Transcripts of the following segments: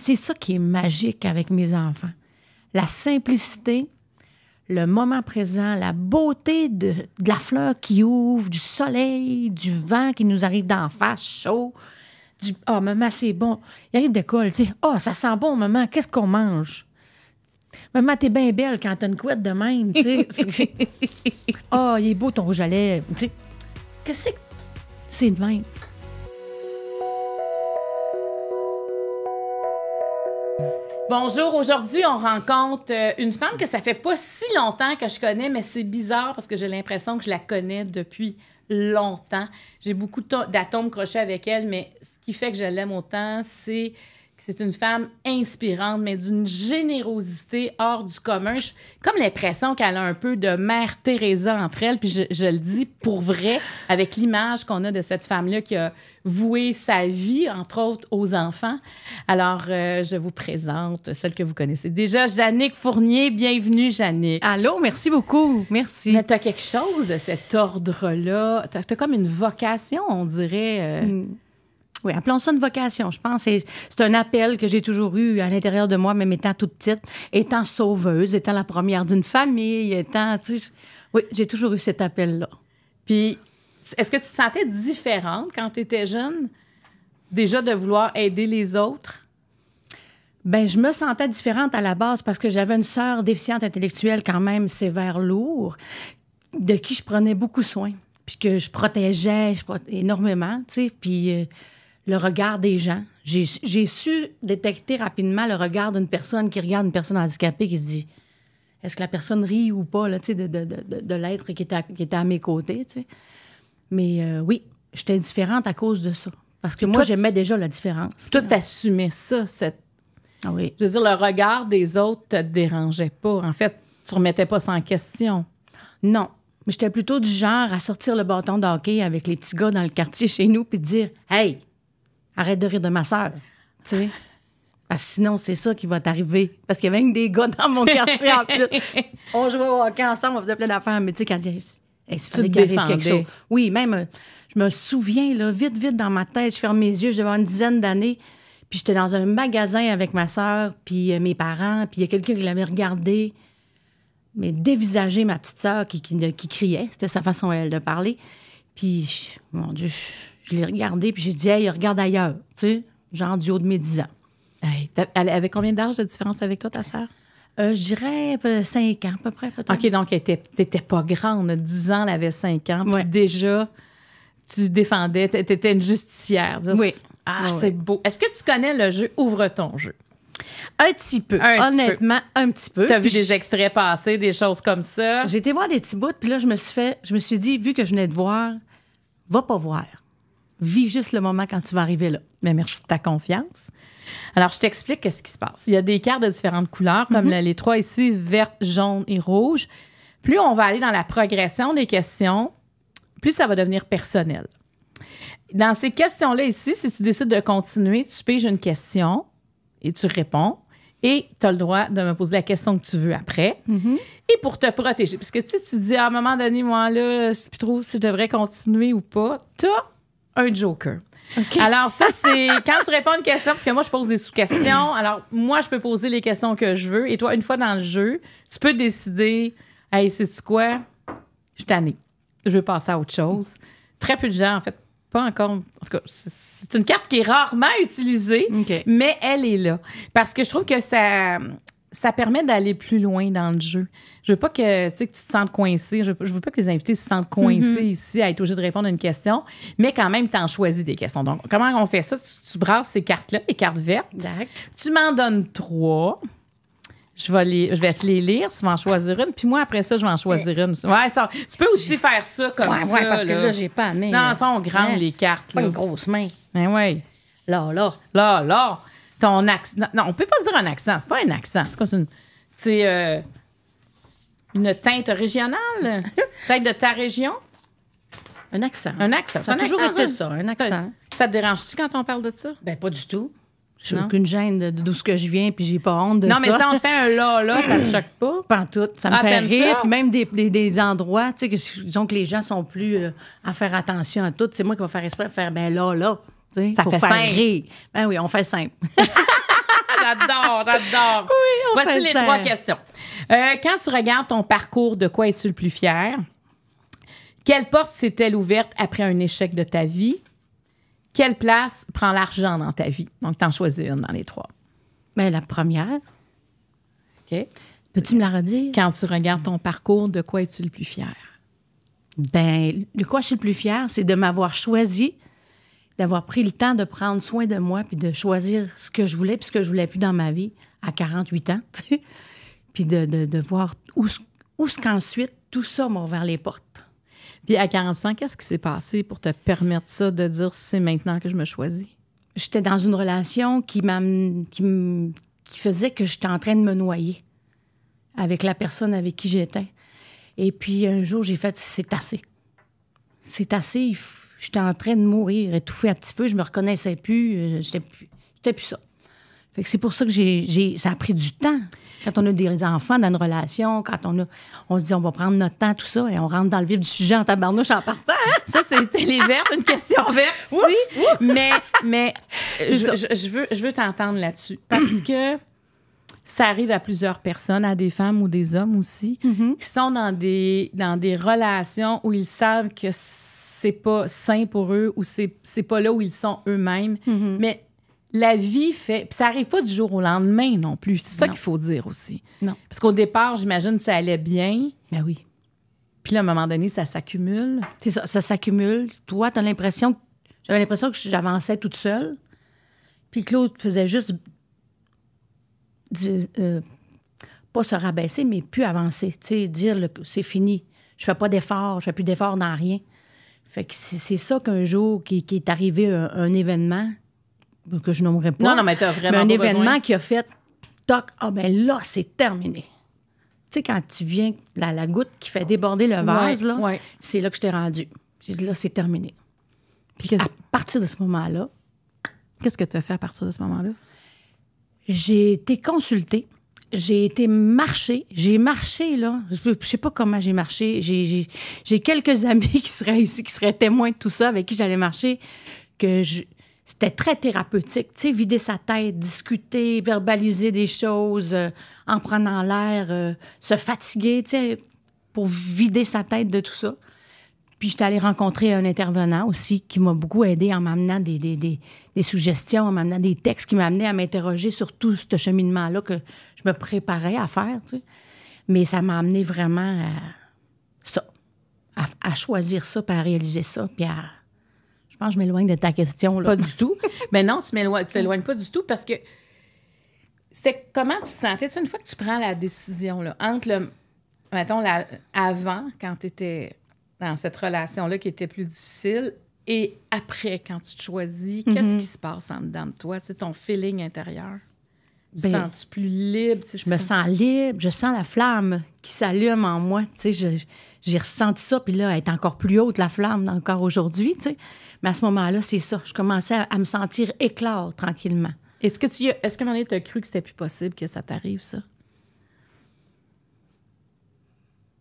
c'est ça qui est magique avec mes enfants. La simplicité, le moment présent, la beauté de, de la fleur qui ouvre, du soleil, du vent qui nous arrive d'en face, chaud. Du « Ah, maman, c'est bon. » Il arrive d'école, tu sais. « Ah, ça sent bon, maman. Qu'est-ce qu'on mange? » Maman, t'es bien belle quand t'as une couette de même, tu sais. Ah, il est beau ton rouge à lèvres. Tu sais, qu'est-ce que c'est de même? Bonjour, aujourd'hui on rencontre euh, une femme que ça fait pas si longtemps que je connais, mais c'est bizarre parce que j'ai l'impression que je la connais depuis longtemps. J'ai beaucoup to- d'atomes crochés avec elle, mais ce qui fait que je l'aime autant, c'est c'est une femme inspirante, mais d'une générosité hors du commun. J'ai comme l'impression qu'elle a un peu de Mère Teresa entre elles, puis je, je le dis pour vrai, avec l'image qu'on a de cette femme-là qui a voué sa vie, entre autres, aux enfants. Alors, euh, je vous présente celle que vous connaissez déjà, Jannick Fournier. Bienvenue, Jannick. Allô, merci beaucoup. Merci. Mais tu as quelque chose de cet ordre-là. Tu as, comme une vocation, on dirait. euh, Oui, appelons ça une vocation, je pense. C'est un appel que j'ai toujours eu à l'intérieur de moi, même étant toute petite, étant sauveuse, étant la première d'une famille, étant. tu sais, Oui, j'ai toujours eu cet appel-là. Puis, est-ce que tu te sentais différente quand tu étais jeune? Déjà de vouloir aider les autres? Ben, je me sentais différente à la base parce que j'avais une sœur déficiente intellectuelle quand même sévère lourd, de qui je prenais beaucoup soin, puis que je protégeais je énormément, tu sais, puis euh, le regard des gens. J'ai su détecter rapidement le regard d'une personne qui regarde une personne handicapée qui se dit est-ce que la personne rit ou pas, là, de, de, de, de l'être qui était, à, qui était à mes côtés. Mais euh, oui, j'étais différente à cause de ça. Parce que moi, j'aimais déjà la différence. Toi, t'assumais ça, cette... Ah oui. Je veux dire, le regard des autres te dérangeait pas. En fait, tu remettais pas ça en question. Non. Mais j'étais plutôt du genre à sortir le bâton de hockey avec les petits gars dans le quartier chez nous puis dire Hey, arrête de rire de ma sœur. Tu sais? Parce que sinon, c'est ça qui va t'arriver. Parce qu'il y avait même des gars dans mon quartier en plus. On jouait au hockey ensemble, on faisait plein d'affaires. Mais tu sais, quand il hey, fallait qu'il arrive quelque chose. Oui, même, euh, je me souviens, là, vite, vite dans ma tête, je ferme mes yeux, j'avais une dizaine d'années. Puis j'étais dans un magasin avec ma sœur, puis euh, mes parents, puis il y a quelqu'un qui l'avait regardé mais dévisager ma petite sœur qui, qui, qui criait. C'était sa façon, elle, de parler. Puis, mon Dieu, je, je l'ai regardé, puis j'ai dit, hey, regarde ailleurs, tu sais, genre du haut de mes 10 ans. Hey, elle avait combien d'âge de différence avec toi, ta sœur? Euh, je dirais 5 ans, à peu près. OK, donc, tu n'étais pas grande. 10 ans, elle avait 5 ans. Puis Ouais. déjà, tu défendais, tu étais une justicière. Oui. Ah, Ouais, c'est ouais. beau. Est-ce que tu connais le jeu Ouvre ton jeu? Un petit peu, Un petit honnêtement, un petit peu. Tu as vu des extraits passer, des choses comme ça? J'ai été voir des petits bouts, puis là, je me suis fait, je me suis dit, vu que je venais de voir, va pas voir. Vis juste le moment quand tu vas arriver là. Mais merci de ta confiance. Alors, je t'explique qu'est-ce qui se passe. Il y a des cartes de différentes couleurs, comme Mhm. les trois ici, verte, jaune et rouge. Plus on va aller dans la progression des questions, plus ça va devenir personnel. Dans ces questions-là ici, si tu décides de continuer, tu piges une question et tu réponds. Et tu as le droit de me poser la question que tu veux après. Et pour te protéger, parce que tu sais, tu dis à un moment donné, moi, là, c'est plus trop si je devrais continuer ou pas, tu as un joker. Alors, ça, c'est quand tu réponds à une question, parce que moi, je pose des sous-questions. Alors, moi, je peux poser les questions que je veux. Et toi, une fois dans le jeu, tu peux décider, hey, c'est quoi? Je suis tannée. Je veux passer à autre chose. Très peu de gens, en fait, pas encore. En tout cas, c'est- une carte qui est rarement utilisée, mais elle est là. Parce que je trouve que ça, ça permet d'aller plus loin dans le jeu. Je veux pas que, que tu te sentes coincé. Je, je veux pas que les invités se sentent coincés ici à être obligés de répondre à une question, mais quand même, tu en choisis des questions. Donc, comment on fait ça? Tu, tu brasses ces cartes-là, les cartes vertes. Exact. Tu m'en donnes trois. Je vais, les, je vais te les lire, tu vas en choisir une, puis moi, après ça, je vais en choisir une. Ouais, ça, tu peux aussi faire ça comme Ouais, ça. ouais, parce que là, j'ai pas amené. Non, elles sont grandes, hein, les cartes. Pas Là. une grosse main. Ben oui. Là, là. Là, là, ton accent. Non, non, on peut pas dire un accent. C'est pas un accent. C'est comme une. C'est euh, une teinte régionale? teinte de ta région? Un accent. Un accent. Ça a toujours accent, été ça, un accent. Ça te dérange-tu quand on parle de ça? Ben, pas du tout. J'ai Non? aucune gêne d'où ce que je viens, puis j'ai pas honte de non, ça. mais ça, on te fait un là, là, ça te choque pas? Pas en tout. Ça me Ah, fait rire. ça? Puis même des, des, des endroits, tu sais, que, disons que les gens sont plus euh, à faire attention à tout. C'est moi qui vais faire exprès de faire, ben là, là. Ça fait simple. rire. Ben oui, on fait simple. j'adore, j'adore. Oui, on Voici fait les trois questions. Euh, quand tu regardes ton parcours, de quoi es-tu le plus fier? Quelle porte s'est-elle ouverte après un échec de ta vie? Quelle place prend l'argent dans ta vie? Donc, t'en choisis une dans les trois. Ben, la première, OK? peux-tu me la redire? Quand tu regardes ton parcours, de quoi es-tu le plus fier? Ben, de quoi je suis le plus fière, c'est de m'avoir choisi, d'avoir pris le temps de prendre soin de moi, puis de choisir ce que je voulais, puis ce que je voulais plus dans ma vie à 48 ans, puis de, de, de voir où, où ce qu'ensuite tout ça m'a ouvert les portes. Puis à 40 ans, qu'est-ce qui s'est passé pour te permettre ça, de dire c'est maintenant que je me choisis? J'étais dans une relation qui, qui, m- qui faisait que j'étais en train de me noyer avec la personne avec qui j'étais. Et puis un jour, j'ai fait c'est assez. C'est assez. il f- J'étais en train de mourir, étouffée à petit feu. Je me reconnaissais plus. euh, J'étais plus, j'étais plus ça. Fait que c'est pour ça que j'ai, j'ai- ça a pris du temps. Quand on a des enfants dans une relation, quand on a, on se dit on va prendre notre temps, tout ça, et on rentre dans le vif du sujet en tabarnouche en partant. hein? Ça, c'était les vertes, une question verte ici. Mais, mais C'est je, ça. je- je veux, je veux t'entendre là-dessus. Parce que ça arrive à plusieurs personnes, à des femmes ou des hommes aussi, qui sont dans des, dans des relations où ils savent que c'est pas sain pour eux ou c'est c'est pas là où ils sont eux-mêmes. Mais la vie fait. Puis ça arrive pas du jour au lendemain non plus. C'est ça Non. qu'il faut dire aussi. Non. Parce qu'au départ, j'imagine que ça allait bien. Ben oui. Puis là, à un moment donné, ça s'accumule. C'est ça, ça s'accumule. Toi, t'as l'impression, j'avais l'impression que j'avançais toute seule, puis l'autre faisait juste, euh, pas se rabaisser, mais plus avancer, tu sais, dire le- que c'est fini. Je fais pas d'effort, je fais plus d'effort dans rien. Fait que c'est ça qu'un jour, qui, qui est arrivé un, un événement, que je nommerai pas. Non, non, mais t'as vraiment un pas événement besoin. qui a fait, toc, ah ben là, c'est terminé. Tu sais, quand tu viens, la, la goutte qui fait déborder le vase, Ouais, là, ouais. c'est là que je t'ai rendu. J'ai dit, là, c'est terminé. Puis À partir de ce moment-là, Qu'est-ce que tu as fait à partir de ce moment-là? j'ai été consultée. J'ai été marcher. J'ai marché, là. Je sais pas comment j'ai marché. J'ai- quelques amis qui seraient ici, qui seraient témoins de tout ça, avec qui j'allais marcher, que c'était très thérapeutique. Tu sais, vider sa tête, discuter, verbaliser des choses, euh, en prenant l'air, euh, se fatiguer, tu sais, pour vider sa tête de tout ça. Puis j'étais allée rencontrer un intervenant aussi qui m'a beaucoup aidé en m'amenant des, des, des, des suggestions, en m'amenant des textes qui m'amenaient à m'interroger sur tout ce cheminement-là que je me préparais à faire. tu sais. Mais ça m'a amené vraiment à ça, à, à choisir ça, puis à réaliser ça, puis à... Je pense que je m'éloigne de ta question. Là. Pas du tout. Mais non, tu m'éloignes- tu t'éloignes pas du tout parce que c'était comment tu te sentais? Une fois que tu prends la décision là, entre le mettons la, avant quand tu étais dans cette relation là qui était plus difficile et après quand tu te choisis, qu'est-ce qui se passe en dedans de toi, sais, ton feeling intérieur? Tu Ben, sens-tu plus libre? Je c'est me comme- sens libre, je sens la flamme qui s'allume en moi. Tu sais, je- j'ai ressenti ça, puis là, elle est encore plus haute, la flamme, encore aujourd'hui. Mais à ce moment-là, c'est ça. Je commençais à, à me sentir éclore tranquillement. Est-ce que tu est-ce donné, tu as cru que c'était plus possible que ça t'arrive, ça?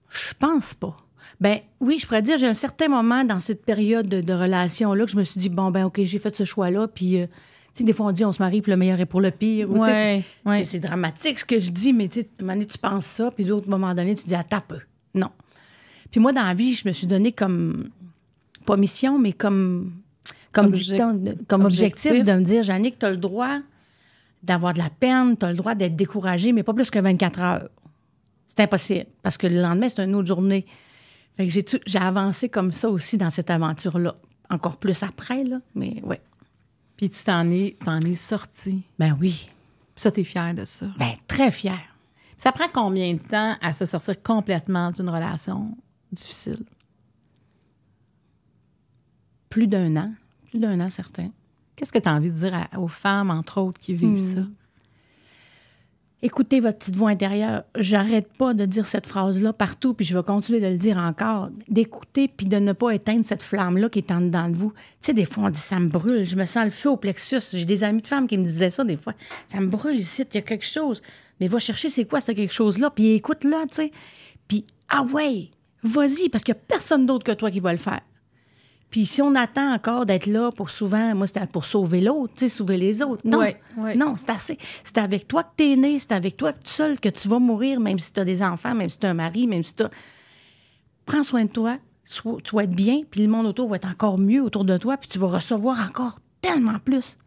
Je pense pas. Ben oui, je pourrais dire, j'ai un certain moment dans cette période de, de relation-là que je me suis dit, bon, ben OK, j'ai fait ce choix-là, puis... euh, tu sais, des fois, on dit, on se marie, puis le meilleur est pour le pire. ou, Ouais, c'est- ouais. c'est- dramatique ce que je dis, mais tu sais, à un moment donné, tu penses ça, puis d'autres moments donné, tu dis, attends peu. Non. Puis moi, dans la vie, je me suis donné comme, pas mission, mais comme, comme, Object- dicton de- comme objectif. objectif. de me dire, Jannick, tu as le droit d'avoir de la peine, tu as le droit d'être découragé, mais pas plus que 24 heures. C'est impossible, parce que le lendemain, c'est une autre journée. J'ai avancé comme ça aussi dans cette aventure-là. Encore plus après, là, mais ouais. Puis tu t'en es, t'en es sorti. Ben oui. Puis ça, t'es fier de ça. Ben très fière. Ça prend combien de temps à se sortir complètement d'une relation difficile? Plus d'un an. Plus d'un an, certain. Qu'est-ce que tu as envie de dire à- aux femmes, entre autres, qui vivent ça? Écoutez votre petite voix intérieure. J'arrête pas de dire cette phrase-là partout, puis je vais continuer de le dire encore. D'écouter, puis de ne pas éteindre cette flamme-là qui est en dedans de vous. Tu sais, des fois, on dit ça me brûle. Je me sens le feu au plexus. J'ai des amis de femmes qui me disaient ça des fois. Ça me brûle ici, il y a quelque chose. Mais va chercher c'est quoi ce quelque chose-là, puis écoute-là, tu sais. Puis, ah ouais, vas-y, parce qu'il n'y a personne d'autre que toi qui va le faire. Puis si on attend encore d'être là pour souvent, moi, c'était pour sauver l'autre, tu sais, sauver les autres. Non, ouais. non, c'est assez. C'est avec toi que t'es né, c'est avec toi que tu seul que tu vas mourir, même si t'as des enfants, même si t'as un mari, même si t'as... Prends soin de toi, sois- tu vas être bien, puis le monde autour va être encore mieux autour de toi, puis tu vas recevoir encore tellement plus.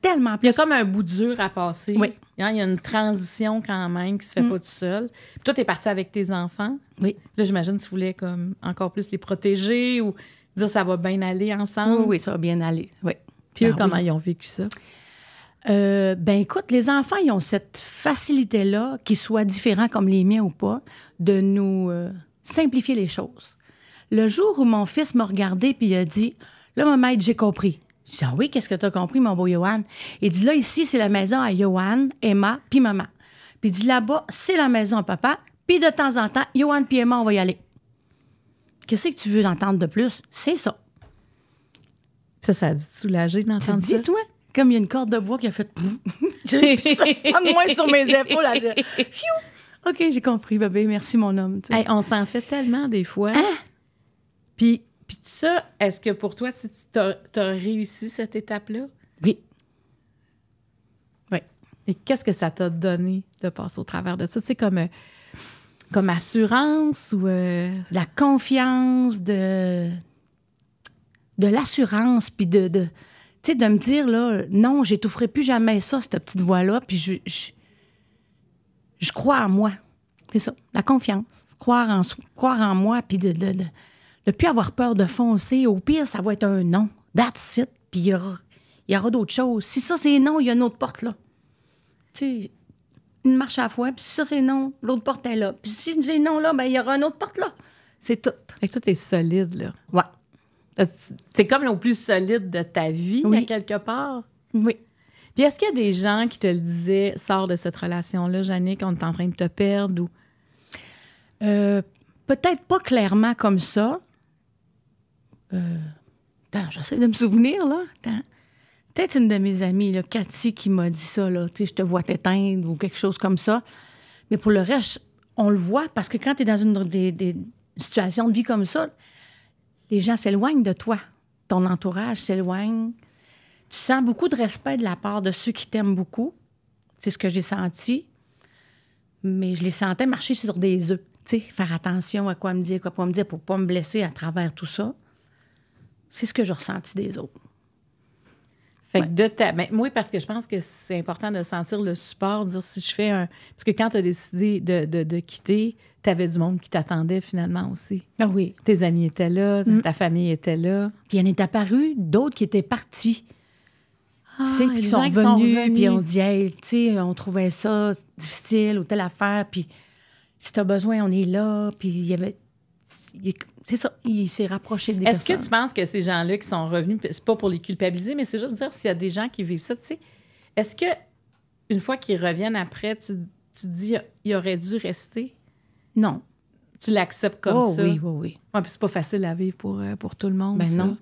Tellement Il y a plus. comme un bout dur à passer. Oui. Il y a une transition quand même qui se fait pas tout seul. Puis toi, tu es parti avec tes enfants. Oui. Là, j'imagine que tu voulais comme encore plus les protéger ou dire ça va bien aller ensemble? Oui, oui, ça va bien aller. Oui. Puis eux, Ah comment oui. ils ont vécu ça? Euh, ben écoute, les enfants, ils ont cette facilité-là, qu'ils soient différents comme les miens ou pas, de nous euh, simplifier les choses. Le jour où mon fils m'a regardé puis il a dit Là, mon maître, j'ai compris. Je dis Ah oui, qu'est-ce que tu as compris, mon beau Johan? Il dit Là, ici, c'est la maison à Johan, Emma, puis maman. Puis il dit Là-bas, c'est la maison à papa, puis de temps en temps, Johan puis Emma, on va y aller. Qu'est-ce que tu veux entendre de plus? C'est ça. Ça, ça a dû te soulager Tu d'entendre dis, ça? toi, comme il y a une corde de bois qui a fait ça, de moins sur mes épaules à dire! OK, j'ai compris, bébé. Merci, mon homme. tu. Hey, on s'en fait tellement des fois. Hein? Puis, puis ça, est-ce que pour toi, si tu as, réussi cette étape-là? Oui. Oui. Et qu'est-ce que ça t'a donné de passer au travers de ça? Tu sais, comme, euh, comme assurance ou... euh, la confiance, de, de l'assurance, puis de, de, me dire, là, non, j'étoufferai plus jamais ça, cette petite voix-là, puis je, je, crois en moi. C'est ça, la confiance. Croire en, moi, puis de ne de, plus avoir peur de foncer. Au pire, ça va être un non. That's it. Puis il y aura, aura d'autres choses. Si ça, c'est non, il y a une autre porte là. Tu une marche à la fois, puis si ça, c'est non, l'autre porte est là. Puis si c'est non là, ben il y aura une autre porte là. C'est tout. Fait que toi, t'es solide, là. Ouais. Tu- T'es comme le plus solide de ta vie, Oui. à quelque part. Oui. Puis est-ce qu'il y a des gens qui te le disaient, sors de cette relation-là, Jannick, on est en train de te perdre ou... Euh, Peut-être pas clairement comme ça. Euh, attends, j'essaie de me souvenir, là. Attends. Peut-être une de mes amies, Cathy, qui m'a dit ça, là. Je te vois t'éteindre ou quelque chose comme ça. Mais pour le reste, on le voit parce que quand tu es dans une des, situations de vie comme ça, les gens s'éloignent de toi. Ton entourage s'éloigne. Tu sens beaucoup de respect de la part de ceux qui t'aiment beaucoup. C'est ce que j'ai senti. Mais je les sentais marcher sur des œufs. Faire attention à quoi me dire, quoi pas me dire pour pas me blesser à travers tout ça. C'est ce que j'ai ressenti des autres. Fait que de ta. Ben, moi, parce que je pense que c'est important de sentir le support, de dire si je fais un. Parce que quand tu as décidé de, de, de quitter, tu avais du monde qui t'attendait finalement aussi. Ah oui. Tes amis étaient là, ta famille était là. Puis il y en est apparu d'autres qui étaient partis. tu sais, Ah, puis sont qui sont revenus, revenus. puis on dit, hey, tu sais, on trouvait ça difficile ou telle affaire, puis si tu as besoin, on est là. Puis il y avait. C'est ça, il s'est rapproché des Est-ce que tu penses que ces gens-là qui sont revenus, c'est pas pour les culpabiliser, mais c'est juste dire s'il y a des gens qui vivent ça, tu sais, est-ce que une fois qu'ils reviennent après, tu, tu dis il aurait dû rester? Non. Tu l'acceptes comme oh ça? oui, oui, oui. Ouais, puis c'est pas facile à vivre pour, euh, pour tout le monde. Ben ça. non.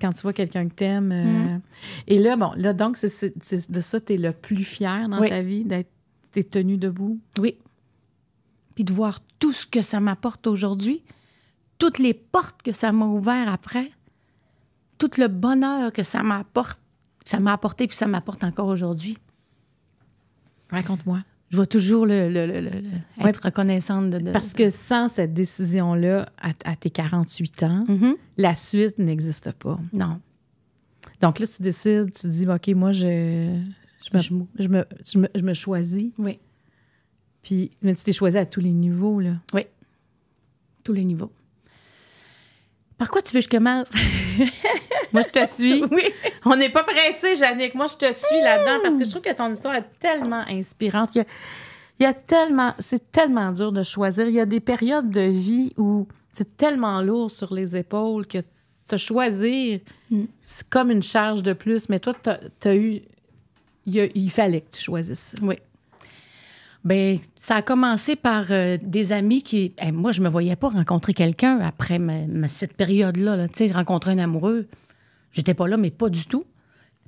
Quand tu vois quelqu'un que t'aimes. euh, Et là, bon, là, donc, c'est- de ça, tu es le plus fier dans Oui. ta vie, d'être t'es tenu debout? Oui. Puis de voir tout ce que ça m'apporte aujourd'hui, toutes les portes que ça m'a ouvert après, tout le bonheur que ça m'apporte, ça m'a apporté puis ça m'apporte encore aujourd'hui. Raconte-moi. Je vais toujours le, le- le- le- le- Ouais. être reconnaissante de, de- Parce que sans cette décision-là, à, à tes 48 ans, Mhm. la suite n'existe pas. Non. Donc là, tu décides, tu dis, OK, moi, je, me, je, me, je, me, je me choisis. Oui. Puis, mais tu t'es choisi à tous les niveaux, là. Oui. Tous les niveaux. Par quoi tu veux que je commence? Moi, je te suis. oui. On n'est pas pressé, Jannick. Moi, je te suis là-dedans parce que je trouve que ton histoire est tellement inspirante. Il y a, il y a tellement, c'est tellement dur de choisir. Il y a des périodes de vie où c'est tellement lourd sur les épaules que se choisir, c'est comme une charge de plus. Mais toi, tu as, eu. Il, il fallait que tu choisisses. Oui. Bien, ça a commencé par euh, des amis qui. moi, je me voyais pas rencontrer quelqu'un après ma- ma- cette période-là. Là, tu sais, rencontrer un amoureux. J'étais pas là, mais pas du tout.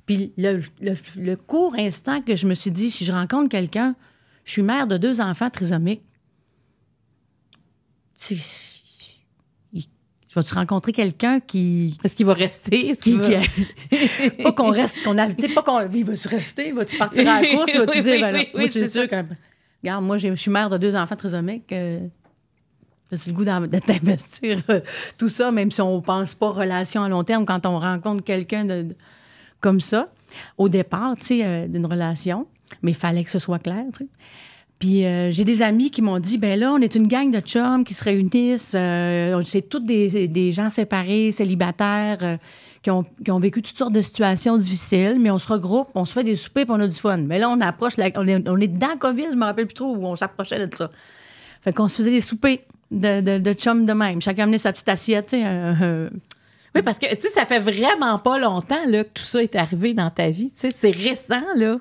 Puis le, le- le court instant que je me suis dit, si je rencontre quelqu'un, je suis mère de deux enfants trisomiques. Il- Je vais-tu rencontrer quelqu'un qui. Est-ce qu'il va rester? Qui, va- pas qu'on reste, qu'on a. Tu sais, pas qu'on. Il va-tu rester? Va-tu partir à la course? Va-tu Oui, dire, oui, ben oui, moi, c'est c'est sûr que. Regarde, moi, je suis mère de deux enfants trisomiques. Euh, j'ai le goût de t'investir euh, tout ça, même si on pense pas relation à long terme quand on rencontre quelqu'un comme ça, au départ, tu sais, euh, d'une relation. Mais il fallait que ce soit clair, tu sais. Puis euh, j'ai des amis qui m'ont dit, ben là, on est une gang de chums qui se réunissent. euh, c'est tous des, gens séparés, célibataires, qui, ont, qui ont vécu toutes sortes de situations difficiles, mais on se regroupe, on se fait des soupers, puis on a du fun. Mais là, on approche, la- on, est, on est dans COVID, je me rappelle plus trop où on s'approchait de ça. Fait qu'on se faisait des soupers de, de, de chums de même. Chacun amenait sa petite assiette, tu sais. Oui, parce que, tu sais, ça fait vraiment pas longtemps là, que tout ça est arrivé dans ta vie. Tu sais, c'est récent, là.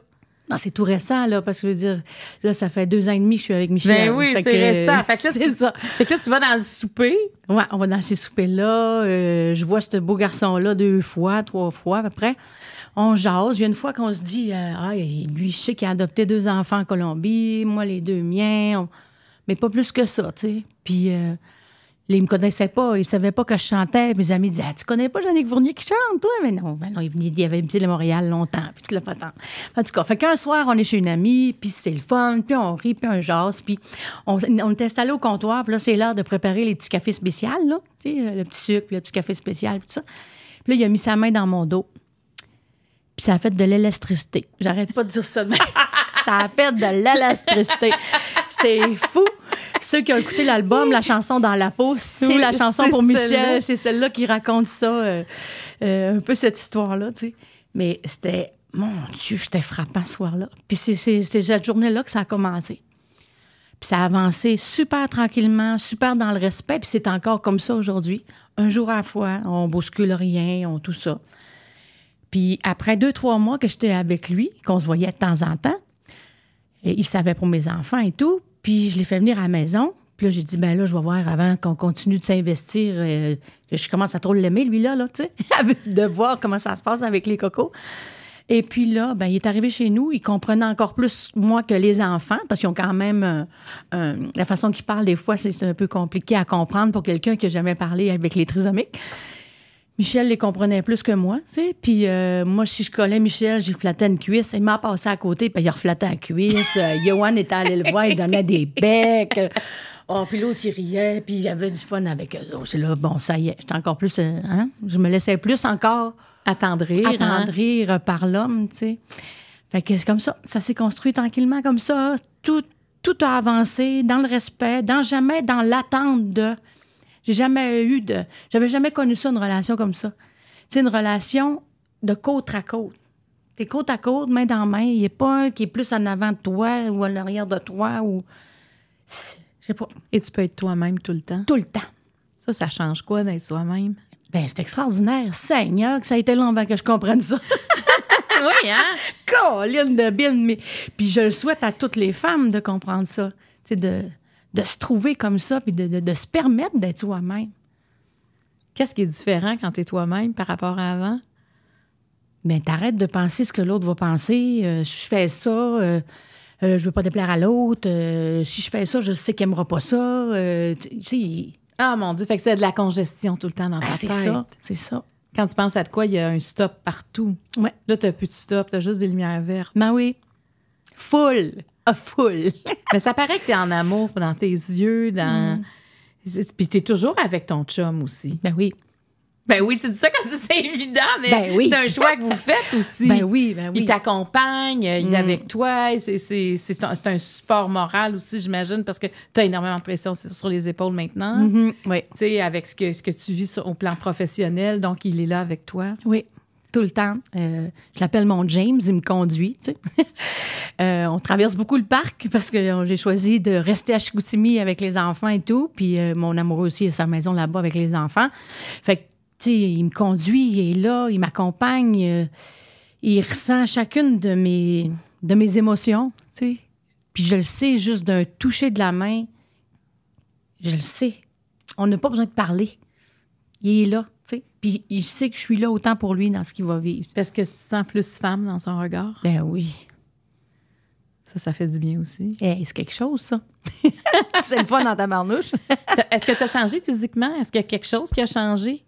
Non, c'est tout récent, là, parce que je veux dire, là, ça fait deux ans et demi que je suis avec Michel. Ben oui, c'est récent. Fait que là, tu- ça. Fait que là, tu vas dans le souper. Ouais, on va dans ces soupers-là. euh, je vois ce beau garçon-là deux fois, trois fois à peu près. On jase. Il y a une fois qu'on se dit, euh, ah, lui, je sais qu'il a adopté deux enfants en Colombie, moi, les deux miens. On- Mais pas plus que ça, tu sais. Puis, euh, là, il me connaissait pas, il savait pas que je chantais. Mes amis disaient, ah, tu connais pas Jannick Fournier qui chante, toi? Mais non, ben non, il, venait- il avait à Montréal longtemps, puis tout le patent. En tout cas, fait qu'un soir, on est chez une amie, puis c'est le fun, puis on rit, puis on jase, puis on, on est installé au comptoir, puis là, c'est l'heure de préparer les petits cafés spéciaux, là. Tu sais, euh, le petit sucre, le petit café spécial, puis tout ça. Puis là, il a mis sa main dans mon dos. Puis ça a fait de l'électricité. J'arrête pas de dire ça. ça a fait de l'électricité. C'est fou. Ceux qui ont écouté l'album, la chanson Dans la peau, c'est Oui, la chanson pour. Michel. C'est celle-là qui raconte ça, euh, euh, un peu cette histoire-là, tu sais. Mais c'était, mon Dieu, j'étais frappant ce soir-là. Puis c'est cette journée-là que ça a commencé. Puis ça a avancé super tranquillement, super dans le respect. Puis c'est encore comme ça aujourd'hui. Un jour à la fois, on bouscule rien, on tout ça. Puis après deux, trois mois que j'étais avec lui, qu'on se voyait de temps en temps, il savait pour mes enfants et tout. Puis je l'ai fait venir à la maison. Puis là, j'ai dit, ben là, je vais voir avant qu'on continue de s'investir, euh, je commence à trop l'aimer, lui, là, tu sais, de voir comment ça se passe avec les cocos. Et puis là, ben, il est arrivé chez nous, il comprenait encore plus moi que les enfants, parce qu'ils ont quand même euh, la façon qu'ils parlent des fois, c'est un peu compliqué à comprendre pour quelqu'un qui n'a jamais parlé avec les trisomiques. Michel les comprenait plus que moi, tu sais. Puis euh, moi, si je collais Michel, j'y flattais une cuisse. Il m'a passé à côté, puis il reflattait la cuisse. Euh, Johan était allé le voir, il donnait des becs. Oh, puis l'autre, il riait, puis il y avait du fun avec eux autres. C'est là, bon, ça y est, j'étais encore plus... euh, hein? Je me laissais plus encore Attendrir. hein? attendrir par l'homme, tu sais. Fait que c'est comme ça. Ça s'est construit tranquillement comme ça. Tout, tout a avancé dans le respect, dans jamais dans l'attente de. J'ai jamais eu de. J'avais jamais connu ça, une relation comme ça. Sais, une relation de côte à côte. T'es côte à côte, main dans main. Il n'y a pas un qui est plus en avant de toi ou en arrière de toi ou. C'est- Je sais pas. Et tu peux être toi-même tout le temps? Tout le temps. Ça, ça change quoi d'être soi-même? Ben, c'est extraordinaire. Seigneur, que ça a été long avant que je comprenne ça. oui, hein? Colline de bine, mais puis je le souhaite à toutes les femmes de comprendre ça, tu sais, de, de se trouver comme ça, puis de, de- de se permettre d'être soi-même. Qu'est-ce qui est différent quand tu es toi-même par rapport à avant? Ben t'arrêtes de penser ce que l'autre va penser. euh, je fais ça, euh, euh, je veux pas déplaire à l'autre. euh, si je fais ça, je sais qu'il aimera pas ça. tu sais, Ah, mon Dieu, fait que c'est de la congestion tout le temps dans ben, ta c'est tête. ça, c'est ça. Quand tu penses à de quoi, il y a un stop partout. Ouais. Là, tu plus de stop, tu as juste des lumières vertes. Ben oui, full, Mais ça paraît que tu es en amour dans tes yeux, dans. Puis tu es toujours avec ton chum aussi. ben oui, Ben oui, tu dis ça comme si c'est évident, mais Ben oui. c'est un choix que vous faites aussi. ben oui, ben oui. Il t'accompagne, il est avec toi. C'est, un, un support moral aussi, j'imagine, parce que tu as énormément de pression sur les épaules maintenant. Mhm, oui. Tu sais, avec ce que, ce que tu vis sur- au plan professionnel, donc il est là avec toi. Oui, tout le temps. Euh, je l'appelle mon James, il me conduit. Euh, on traverse beaucoup le parc parce que j'ai choisi de rester à Chicoutimi avec les enfants et tout. Puis euh, mon amoureux aussi a sa maison là-bas avec les enfants. Fait que, tu sais, il me conduit, il est là, il m'accompagne. il ressent chacune de mes, de mes émotions, tu sais. Puis je le sais juste d'un toucher de la main. Je le sais. On n'a pas besoin de parler. Il est là. Puis il sait que je suis là autant pour lui dans ce qu'il va vivre. Parce que tu te sens plus femme dans son regard? Ben oui. Ça, ça fait du bien aussi. Eh, c'est quelque chose, ça. c'est le fun dans ta marnouche. Est-ce que tu as changé physiquement? Est-ce qu'il y a quelque chose qui a changé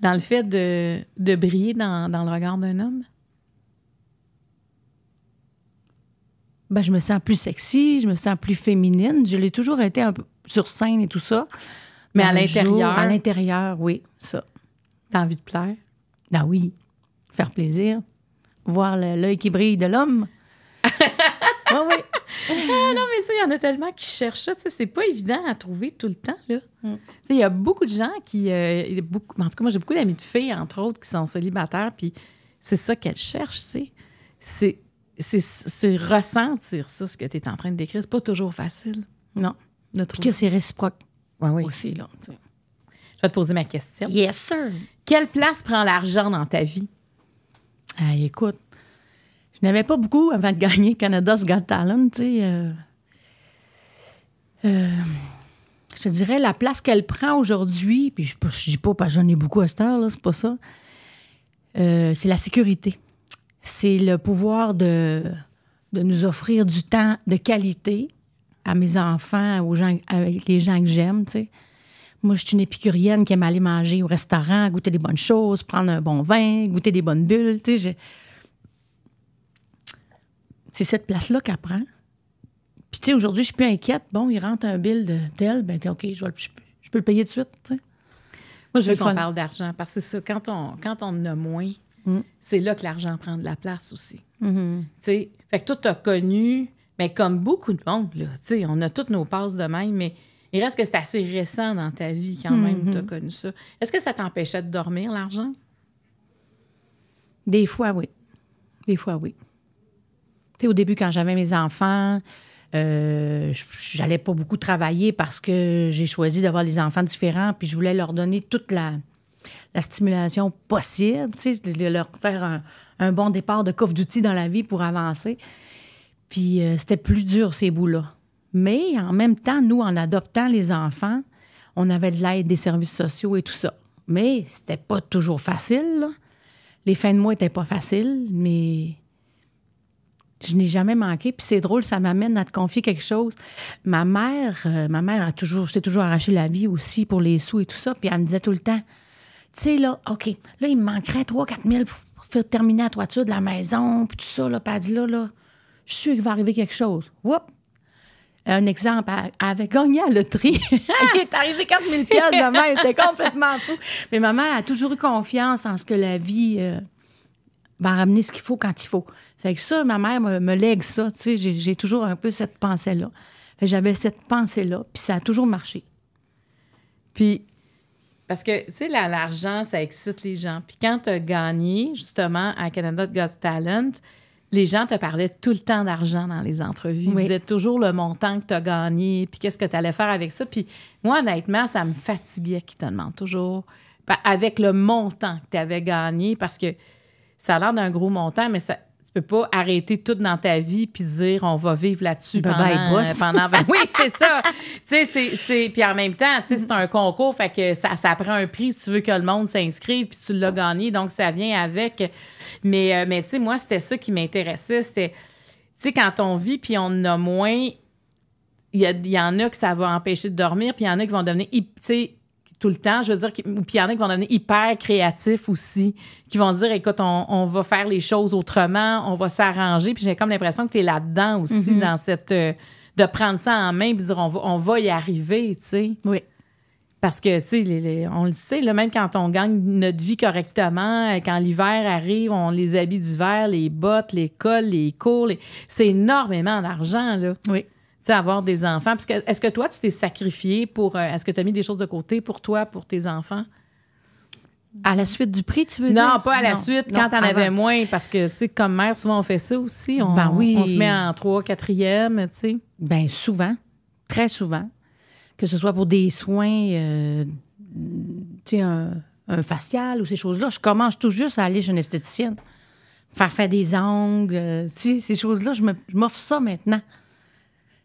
dans le fait de, de briller dans, dans le regard d'un homme? Ben, je me sens plus sexy, je me sens plus féminine. Je l'ai toujours été un peu sur scène et tout ça. Mais à Dans l'intérieur? À l'intérieur, oui, ça. T'as envie de plaire? Ah oui, faire plaisir. Voir l'œil qui brille de l'homme. oui, oui. Ah non, mais ça, il y en a tellement qui cherchent ça. C'est pas évident à trouver tout le temps, là. Mm. Il y a beaucoup de gens qui... euh, beaucoup, en tout cas, moi, j'ai beaucoup d'amis de filles, entre autres, qui sont célibataires, puis c'est ça qu'elles cherchent, c'est... C'est ressentir ça, ce que tu es en train de décrire. C'est pas toujours facile Non. Puis que c'est réciproque Ouais, oui. aussi, là. Je vais te poser ma question. Yes, sir. Quelle place prend l'argent dans ta vie? Ah, écoute, je n'avais pas beaucoup avant de gagner Canada's Got Talent, tu sais. euh, euh, je te dirais la place qu'elle prend aujourd'hui, puis je, je dis pas parce que j'en ai beaucoup à cette heure, là, c'est pas ça. Euh, c'est la sécurité. C'est le pouvoir de, de nous offrir du temps de qualité à mes enfants, aux gens, avec les gens que j'aime, tu sais. Moi, je suis une épicurienne qui aime aller manger au restaurant, goûter des bonnes choses, prendre un bon vin, goûter des bonnes bulles. Tu sais, je- C'est cette place-là qu'elle prend. Puis, tu sais, aujourd'hui, je suis plus inquiète. Bon, il rentre un bill de tel, ben OK, je, vais je peux, je peux le payer tout de suite. tu sais. Moi, je veux qu'on parle d'argent parce que c'est ça, quand on, quand on en a moins, Mm. c'est là que l'argent prend de la place aussi. Tu sais, fait que toi, tu as connu, mais comme beaucoup de monde, là, tu sais, on a toutes nos passes de même, mais il reste que c'est assez récent dans ta vie quand même, tu as connu ça. Est-ce que ça t'empêchait de dormir, l'argent? Des fois, oui. Des fois, oui. Tu au début, quand j'avais mes enfants, euh, j'allais pas beaucoup travailler parce que j'ai choisi d'avoir des enfants différents, puis je voulais leur donner toute la, la stimulation possible, tu sais, de leur faire un, un bon départ de coffre d'outils dans la vie pour avancer. Puis euh, c'était plus dur, ces bouts-là. Mais en même temps, nous, en adoptant les enfants, on avait de l'aide des services sociaux et tout ça. Mais c'était pas toujours facile, là. Les fins de mois n'étaient pas faciles, mais je n'ai jamais manqué. Puis c'est drôle, ça m'amène à te confier quelque chose. Ma mère, euh, ma mère a toujours, toujours arraché la vie aussi pour les sous et tout ça. Puis elle me disait tout le temps, tu sais, là, OK, là, il me manquerait 3 4 000 pour faire terminer la toiture de la maison, puis tout ça, là. Puis elle dit, là, là, je suis sûr qu'il va arriver quelque chose. Whoop! Un exemple, elle avait gagné à la loterie. il est arrivé 4 000 piastres de même. C'était complètement fou. Mais ma mère a toujours eu confiance en ce que la vie euh, va ramener ce qu'il faut quand il faut. Fait que ça, ma mère me, me lègue ça. Tu sais, j'ai, toujours un peu cette pensée-là. J'avais cette pensée-là, puis ça a toujours marché. Puis, parce que, tu sais, la- l'argent, ça excite les gens. Puis quand tu as gagné, justement, à Canada Got Talent, les gens te parlaient tout le temps d'argent dans les entrevues. Ils disaient toujours le montant que tu as gagné, puis qu'est-ce que tu allais faire avec ça. Puis moi, honnêtement, ça me fatiguait qu'ils te demandent toujours avec le montant que tu avais gagné, parce que ça a l'air d'un gros montant, mais ça, tu peux pas arrêter tout dans ta vie puis dire on va vivre là-dessus Bye pendant, bye, boss. pendant 20 Oui, c'est ça. tu sais, c'est- c'est. Puis en même temps, tu sais, c'est un concours, fait que ça, ça prend un prix si tu veux que le monde s'inscrive, puis tu l'as gagné, donc ça vient avec. Mais, euh, mais tu sais, moi, c'était ça qui m'intéressait. C'était, tu sais, quand on vit puis on en a moins, il y, a- y en a que ça va empêcher de dormir, puis il y en a qui vont devenir, tu sais, tout le temps, je veux dire, puis il y en a qui vont devenir hyper créatifs aussi, qui vont dire, écoute, on, on va faire les choses autrement, on va s'arranger, puis j'ai comme l'impression que tu es là-dedans aussi, dans cette... euh, de prendre ça en main, puis dire, on va, on va y arriver, tu sais. Oui. Parce que, tu sais, on le sait, là, même quand on gagne notre vie correctement, euh, quand l'hiver arrive, on les habits d'hiver, les bottes, les cols, les cours, les- c'est énormément d'argent, là. Oui. Tu sais, avoir des enfants. Parce que, est-ce que toi, tu t'es sacrifié pour. euh, est-ce que tu as mis des choses de côté pour toi, pour tes enfants? À la suite du prix, tu veux Non, dire? pas à la Non, suite, non, quand t'en avais moins. Parce que, tu sais, comme mère, souvent, on fait ça aussi. On, Ben oui. on se met en trois, quatrième, tu sais. Bien, souvent, très souvent, que ce soit pour des soins, euh, tu sais, un, un facial ou ces choses-là, je commence tout juste à aller chez une esthéticienne, faire faire des ongles, euh, tu sais, ces choses-là, je m'offre ça maintenant.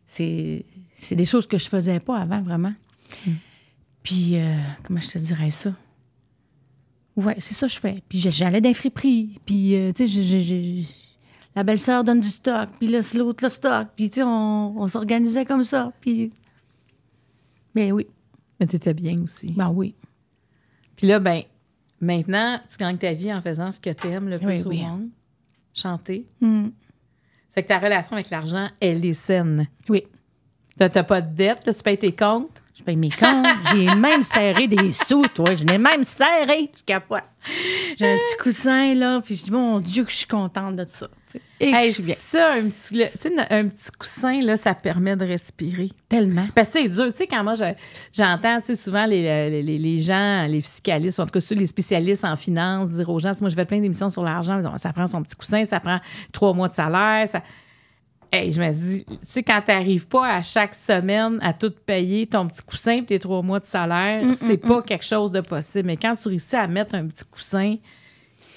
C'est des choses que je faisais pas avant, vraiment. Puis, euh, comment je te dirais ça? Ouais, c'est ça que je fais. Puis j'allais dans les friperies. Puis, euh, tu sais, la belle-sœur donne du stock, puis là, c'est l'autre le stock. Puis, tu sais, on, on s'organisait comme ça. Puis. Mais oui. Mais tu étais bien aussi. Ben oui. Puis là, ben, maintenant, tu gagnes ta vie en faisant ce que tu aimes le plus Oui, au oui. monde. Chanter. Mm. C'est que ta relation avec l'argent, elle est saine. Oui. T'as t'as pas de dette, là, tu payes tes comptes? Je paye mes comptes. J'ai même serré des sous, toi. Je l'ai même serré. Je capote. J'ai un petit coussin, là. Puis je dis, mon Dieu, que je suis contente de ça. Et Hey, je ça, un petit, le- tu sais, un petit coussin, là, ça permet de respirer. Tellement. Parce que c'est dur. Tu sais, quand moi, je- j'entends, tu sais, souvent les, les, les- les gens, les fiscalistes, ou en tout cas ceux, les spécialistes en finance, dire aux gens, moi, je fais plein d'émissions sur l'argent, ça prend son petit coussin, ça prend trois mois de salaire, ça... Hey, je me dis, tu sais, quand tu n'arrives pas à chaque semaine à tout payer, ton petit coussin et tes trois mois de salaire, c'est pas quelque chose de possible. Mais quand tu réussis à mettre un petit coussin,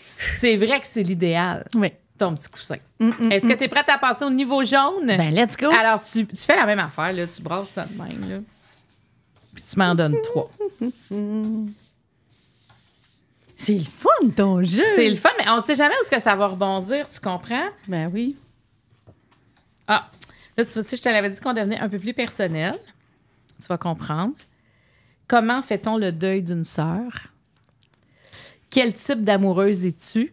c'est vrai que c'est l'idéal, Oui. Ton petit coussin. Est-ce que tu es prête à passer au niveau jaune? Ben, let's go. Alors, tu, tu fais la même affaire, là. Tu brasses ça de même, là. Puis tu m'en donnes trois. C'est le fun, ton jeu. C'est le fun, mais on sait jamais où que ça va rebondir, tu comprends? Ben oui. Ah, là, tu sais, je te l'avais dit qu'on devenait un peu plus personnel. Tu vas comprendre. Comment fait-on le deuil d'une sœur? Quel type d'amoureuse es-tu?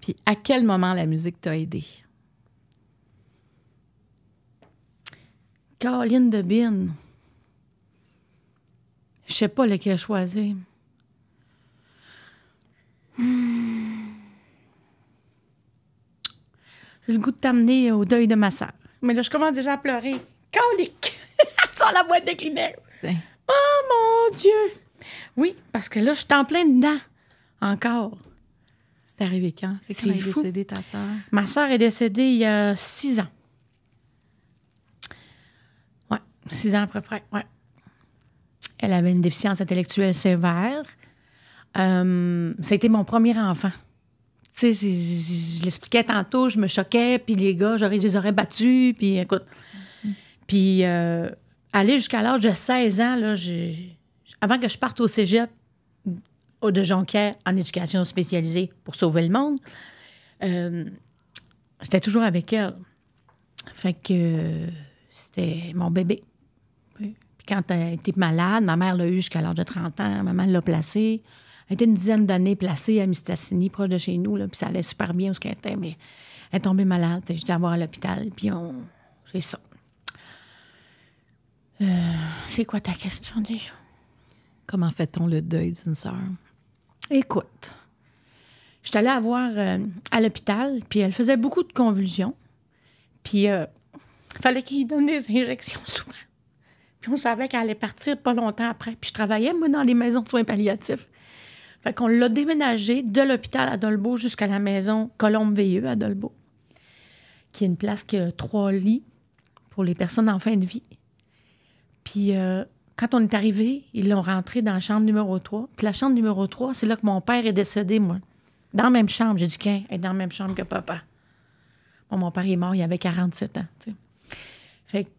Puis à quel moment la musique t'a aidé? Caroline de Bin. Je sais pas lequel choisir. Hmm. J'ai le goût de t'amener au deuil de ma sœur. Mais là, je commence déjà à pleurer. Colique! Sans la boîte de Kleenex. Oh mon Dieu! Oui, parce que là, je suis en plein dedans. Encore? C'est arrivé quand? C'est quand est décédée, ta sœur? Ma sœur est décédée il y a six ans. Ouais, six ans à peu près, ouais. Elle avait une déficience intellectuelle sévère. Euh, ça a été mon premier enfant. Tu sais, je l'expliquais tantôt, je me choquais, puis les gars, j'aurais, je les aurais battus, puis écoute. Puis euh, aller jusqu'à l'âge de 16 ans, là, avant que je parte au cégep de Jonquière en éducation spécialisée pour sauver le monde, euh, j'étais toujours avec elle. Fait que euh, c'était mon bébé. Puis quand elle était malade, ma mère l'a eu jusqu'à l'âge de 30 ans. Maman l'a placée. Elle était une dizaine d'années placée à Mistassini, proche de chez nous. Puis ça allait super bien où ce qu'elle était, mais elle est tombée malade. J'étais à voir à l'hôpital. Puis on... C'est ça. Euh, c'est quoi ta question déjà? Comment fait-on le deuil d'une sœur? Écoute, je suis allée voir euh, à l'hôpital, puis elle faisait beaucoup de convulsions. Puis il fallait qu'il donne des injections souvent. Puis on savait qu'elle allait partir pas longtemps après. Puis je travaillais, moi, dans les maisons de soins palliatifs. Fait qu'on l'a déménagé de l'hôpital à Dolbeau jusqu'à la maison Colombe-Veilleux à Dolbeau, qui est une place qui a trois lits pour les personnes en fin de vie. Puis euh, quand on est arrivé, ils l'ont rentré dans la chambre numéro 3. Puis la chambre numéro 3, c'est là que mon père est décédé, moi. Dans la même chambre. J'ai dit qu'elle est dans la même chambre que papa. Bon, mon père est mort, il avait 47 ans. Fait que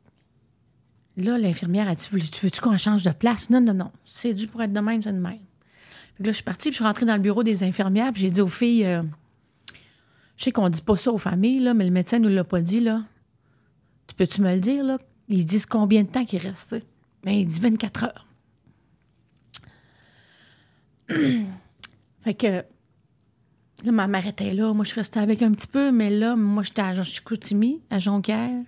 là, l'infirmière a dit Tu veux-tu qu'on change de place? Non, non, non. C'est dû pour être de même, c'est de même. Fait que là, je suis partie, puis je suis rentrée dans le bureau des infirmières, puis j'ai dit aux filles euh, Je sais qu'on dit pas ça aux familles, mais le médecin nous l'a pas dit, là. Tu peux-tu me le dire, là? Ils disent combien de temps qu'il reste, Ben, il dit 24 heures. fait que là, ma mère était là. Moi, je restais avec un petit peu, mais là, moi, j'étais à Chicoutimi, à Jonquière.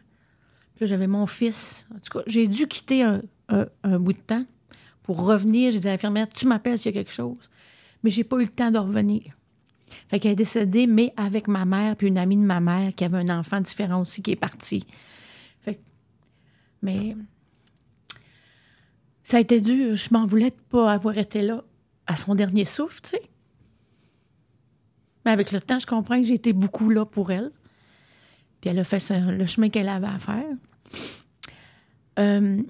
Puis là, j'avais mon fils. En tout cas, j'ai dû quitter un bout de temps pour revenir. J'ai dit à l'infirmière, tu m'appelles s'il y a quelque chose. Mais j'ai pas eu le temps de revenir. Fait qu'elle est décédée, mais avec ma mère, puis une amie de ma mère qui avait un enfant différent aussi qui est parti. Fait que- mais ça a été dur. Je m'en voulais de pas avoir été là à son dernier souffle, tu sais. Mais avec le temps, je comprends que j'ai été beaucoup là pour elle. Puis elle a fait le chemin qu'elle avait à faire. Euh,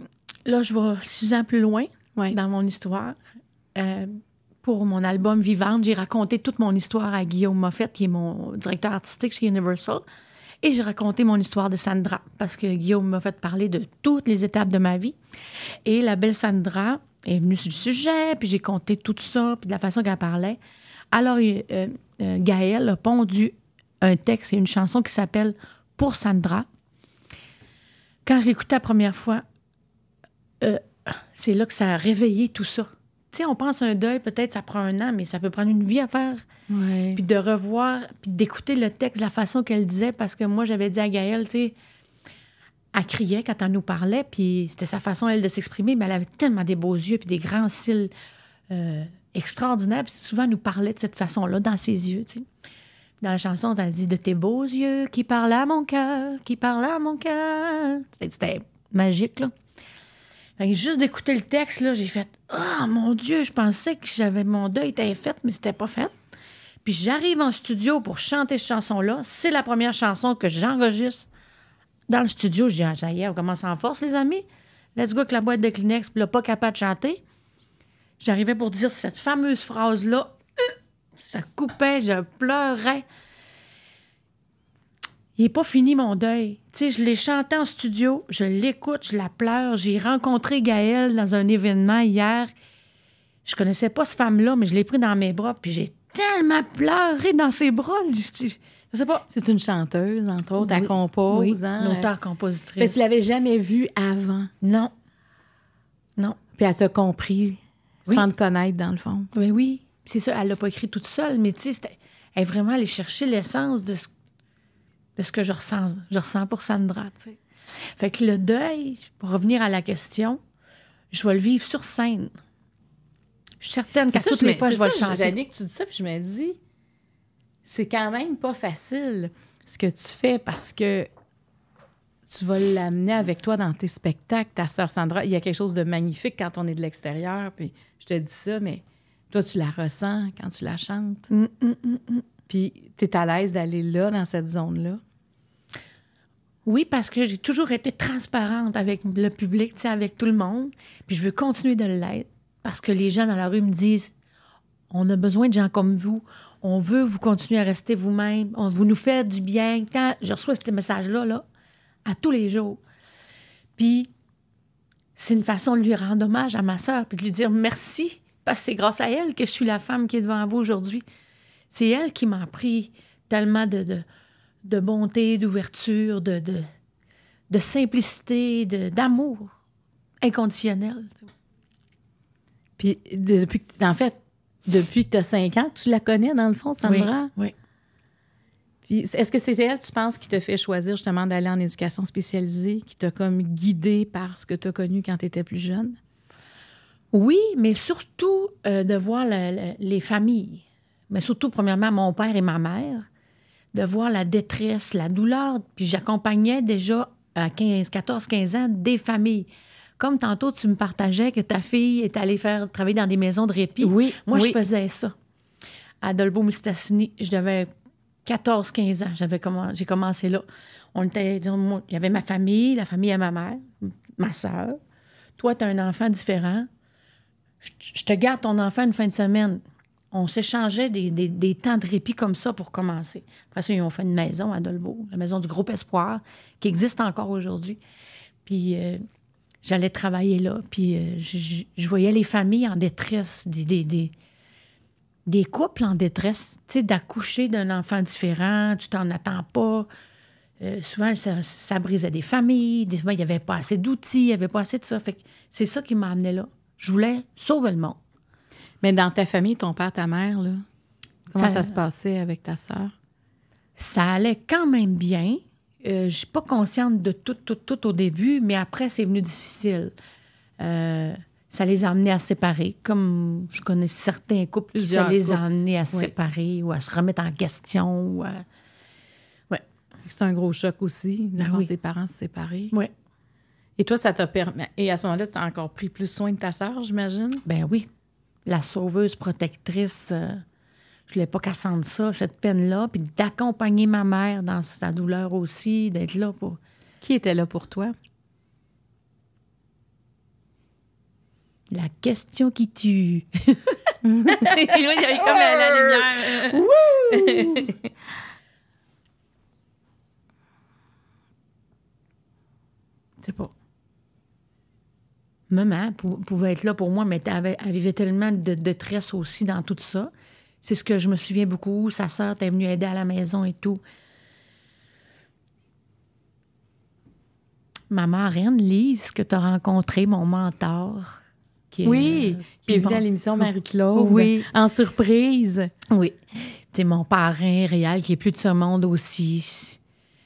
là, je vais six ans plus loin Ouais. dans mon histoire. Euh, pour mon album Vivante, j'ai raconté toute mon histoire à Guillaume Moffett, qui est mon directeur artistique chez Universal. Et j'ai raconté mon histoire de Sandra, parce que Guillaume m'a fait parler de toutes les étapes de ma vie. Et la belle Sandra est venue sur le sujet, puis j'ai compté tout ça, puis de la façon qu'elle parlait. Alors, euh, euh, Gaëlle a pondu un texte et une chanson qui s'appelle Pour Sandra. Quand je l'écoutais la première fois, euh, c'est là que ça a réveillé tout ça. Tu sais, on pense à un deuil, peut-être ça prend un an, mais ça peut prendre une vie à faire. Ouais. Puis de revoir, puis d'écouter le texte, la façon qu'elle disait, parce que moi, j'avais dit à Gaëlle, tu sais, elle criait quand elle nous parlait, puis c'était sa façon, elle, de s'exprimer, mais elle avait tellement des beaux yeux, puis des grands cils euh, extraordinaires, puis souvent, elle nous parlait de cette façon-là, dans ses yeux, tu sais. Dans la chanson, elle dit « De tes beaux yeux qui parlent à mon cœur, qui parlent à mon cœur ». C'était magique, là. Juste d'écouter le texte, là, j'ai fait Ah, mon Dieu, je pensais que j'avais mon deuil était fait, mais c'était pas fait. Puis j'arrive en studio pour chanter cette chanson-là. C'est la première chanson que j'enregistre dans le studio. Je dis Ah, on commence en force, les amis. Let's go avec la boîte de Kleenex, puis là, pas capable de chanter. J'arrivais pour dire cette fameuse phrase-là. Euh, Ça coupait, je pleurais. Il n'est pas fini mon deuil. Tu sais, je l'ai chanté en studio, je l'écoute, je la pleure. J'ai rencontré Gaëlle dans un événement hier. Je connaissais pas cette femme-là, mais je l'ai pris dans mes bras, puis j'ai tellement pleuré dans ses bras. Je, sais pas. C'est une chanteuse, entre autres, elle Oui. compose. Oui, hein? une Mais tu l'avais jamais vue avant? Non. Non. Puis elle t'a compris Oui. sans te connaître, dans le fond? Oui, oui. C'est ça, elle l'a pas écrit toute seule, mais tu sais, elle est vraiment allée chercher l'essence de ce, de ce que je ressens, je ressens pour Sandra. Fait que le deuil, pour revenir à la question, je vais le vivre sur scène. Je suis certaine qu'à toutes les fois, je vais le chanter. Jannick, tu dis ça, puis je me dis, c'est quand même pas facile ce que tu fais parce que tu vas l'amener avec toi dans tes spectacles, ta sœur Sandra. Il y a quelque chose de magnifique quand on est de l'extérieur, puis je te dis ça, mais toi, tu la ressens quand tu la chantes. Mm, Puis tu es à l'aise d'aller là, dans cette zone-là. Oui, parce que j'ai toujours été transparente avec le public, avec tout le monde. Puis je veux continuer de l'être parce que les gens dans la rue me disent on a besoin de gens comme vous. On veut vous continuer à rester vous-même. Vous nous faites du bien. Quand je reçois ces messages-là, là, à tous les jours. Puis c'est une façon de lui rendre hommage à ma sœur, puis de lui dire merci, parce que c'est grâce à elle que je suis la femme qui est devant vous aujourd'hui. C'est elle qui m'a appris tellement de, de bonté, d'ouverture, de, de, de simplicité, de- d'amour inconditionnel. Puis de- depuis que, en fait, depuis que tu as 5 ans, tu la connais dans le fond, Sandra? Oui, oui. Puis est-ce que c'est elle, tu penses, qui te fait choisir justement d'aller en éducation spécialisée, qui t'a comme guidé par ce que tu as connu quand tu étais plus jeune? Oui, mais surtout euh, de voir les familles. Mais surtout, premièrement, mon père et ma mère, de voir la détresse, la douleur. Puis j'accompagnais déjà à 15, 14, 15 ans des familles. Comme tantôt, tu me partageais que ta fille est allée faire travailler dans des maisons de répit. Oui, Moi, oui. je faisais ça. À Dolbeau Mistassini, je devais 14, 15 ans. J'avais commen- j'ai commencé là. On était, moi, il y avait ma famille, la famille à ma mère, ma soeur. Toi, tu as un enfant différent. Je, je te garde ton enfant une fin de semaine. On s'échangeait des, des- temps de répit comme ça pour commencer. Après ça, ils ont fait une maison à Dolbeau, la maison du groupe Espoir, qui existe encore aujourd'hui. Puis euh, j'allais travailler là. Puis euh, je, voyais les familles en détresse, des, couples en détresse, tu sais, d'accoucher d'un enfant différent, tu t'en attends pas. Euh, souvent, ça, brisait des familles. Des il n'y avait pas assez d'outils, il n'y avait pas assez de ça. C'est ça qui m'a là. Je voulais sauver le monde. Mais dans ta famille, ton père, ta mère, là, comment ça, Ça- se passait avec ta sœur? Ça allait quand même bien. Euh, je suis pas consciente de tout, tout, tout au début, mais après, c'est venu difficile. Euh, ça les a amenés à se séparer, comme je connais certains couples qui ça les a amenés à se Oui. séparer ou à se remettre en question. Ou à... C'est un gros choc aussi, de Ah oui. ses parents se séparer. Ouais. Et toi, ça t'a permis. Et à ce moment-là, tu as encore pris plus soin de ta sœur, j'imagine? Ben oui. La sauveuse protectrice, euh, je voulais pas qu'elle sente ça, cette peine-là, puis d'accompagner ma mère dans sa douleur aussi, d'être là pour. Qui était là pour toi? La question qui tue. il y avait comme la, la lumière. C'est pas. Maman pou- pouvait être là pour moi, mais elle, vivait tellement de détresse aussi dans tout ça C'est ce que je me souviens beaucoup. Sa sœur était venue aider à la maison et tout. Ma marraine, Lise, que tu as rencontré, mon mentor. Qui est, Oui, euh, qui est bon. venu à l'émission Marie-Claude. Oui. En surprise. Oui. C'est mon parrain réel qui est plus de ce monde aussi.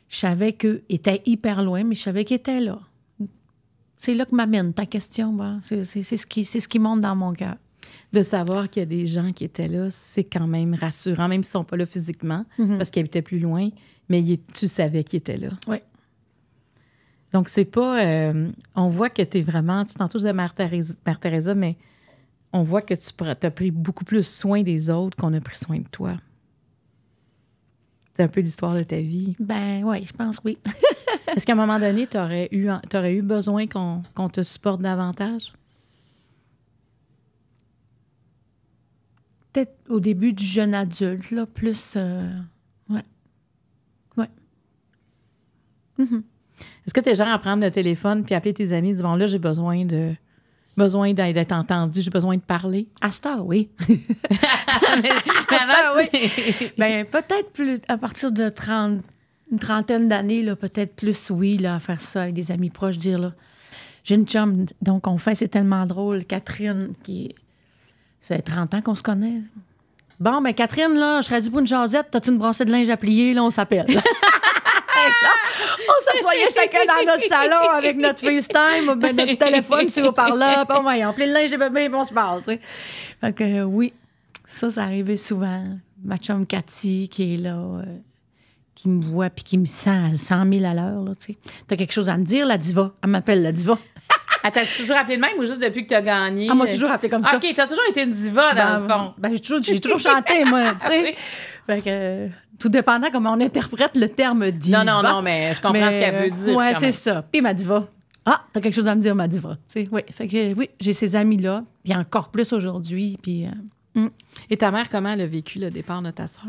Je savais qu'il était hyper loin, mais je savais qu'il était là. C'est là que m'amène ta question. ben, c'est, ce qui, c'est ce qui monte dans mon cœur. De savoir qu'il y a des gens qui étaient là, c'est quand même rassurant, même s'ils ne sont pas là physiquement, parce qu'ils habitaient plus loin, mais il tu savais qu'ils étaient là. Oui. Donc, c'est pas. euh, on voit que tu es vraiment. Tu Mère Thérèse- Mère Teresa, mais on voit que tu as pris beaucoup plus soin des autres qu'on a pris soin de toi. C'est un peu l'histoire de ta vie. Ben oui, je pense oui. Est-ce qu'à un moment donné, tu aurais eu, t'aurais eu besoin qu'on te supporte davantage? Peut-être au début du jeune adulte, là, plus. euh, ouais. Ouais. Est-ce que tu es genre à prendre le téléphone puis appeler tes amis et dire Bon, là, j'ai besoin de. Besoin d'être entendu, j'ai besoin de parler. À cette heure, oui. mais, avant, tu- ben peut-être plus. À partir de 30, une trentaine d'années, peut-être plus, oui, là, à faire ça avec des amis proches, dire, là. J'ai une chum, donc on fait, c'est tellement drôle. Catherine, qui. Ça fait 30 ans qu'on se connaît. Bon, ben Catherine, là, je serais dû pour une jasette. T'as-tu une brassée de linge à plier? Là, on s'appelle. on s'assoyait chacun dans notre salon avec notre FaceTime, ben, notre téléphone sur haut-parleur. Puis, on plie le linge puis on se parle, tu sais. Fait que, euh, oui, ça, ça arrivait souvent. Ma chum Cathy, qui est là, euh, qui me voit puis qui me sent à 100 000 à l'heure, là, tu sais. T'as quelque chose à me dire, la diva? Elle m'appelle la diva. Ah, t'as toujours appelé le même ou juste depuis que tu as gagné? Elle m'a toujours appelé comme ça. OK, t'as toujours été une diva, dans le fond. Ben, j'ai toujours, j'ai toujours chanté, moi, tu sais. Fait que, euh, tout dépendant comment on interprète le terme diva. Non, non, non, mais je comprends Mais, ce qu'elle veut dire. Ouais, quand c'est ça. Puis ma diva. Ah, t'as quelque chose à me dire, ma diva. Tu sais, oui. Fait que, oui, j'ai ces amis-là, puis encore plus aujourd'hui, puis... euh, Et ta mère, comment elle a vécu le départ de ta sœur?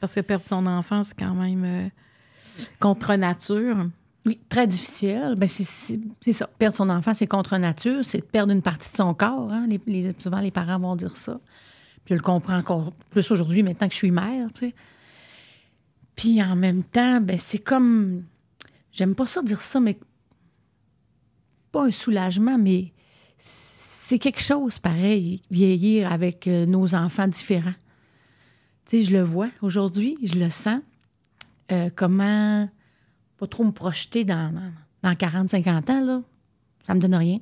Parce que perdre son enfant, c'est quand même euh, contre nature. Oui, très difficile. Ben, c'est- ça. Perdre son enfant, c'est contre nature. C'est de perdre une partie de son corps. hein. Les- les- souvent, les parents vont dire ça. Puis je le comprends encore plus aujourd'hui, maintenant que je suis mère, tu sais. Puis en même temps, ben, c'est comme... J'aime pas ça dire ça, mais... Pas un soulagement, mais c'est quelque chose pareil, vieillir avec euh, nos enfants différents. Tu sais, je le vois aujourd'hui, je le sens. Euh, comment pas trop me projeter dans, dans, dans 40-50 ans, là. Ça me donne rien.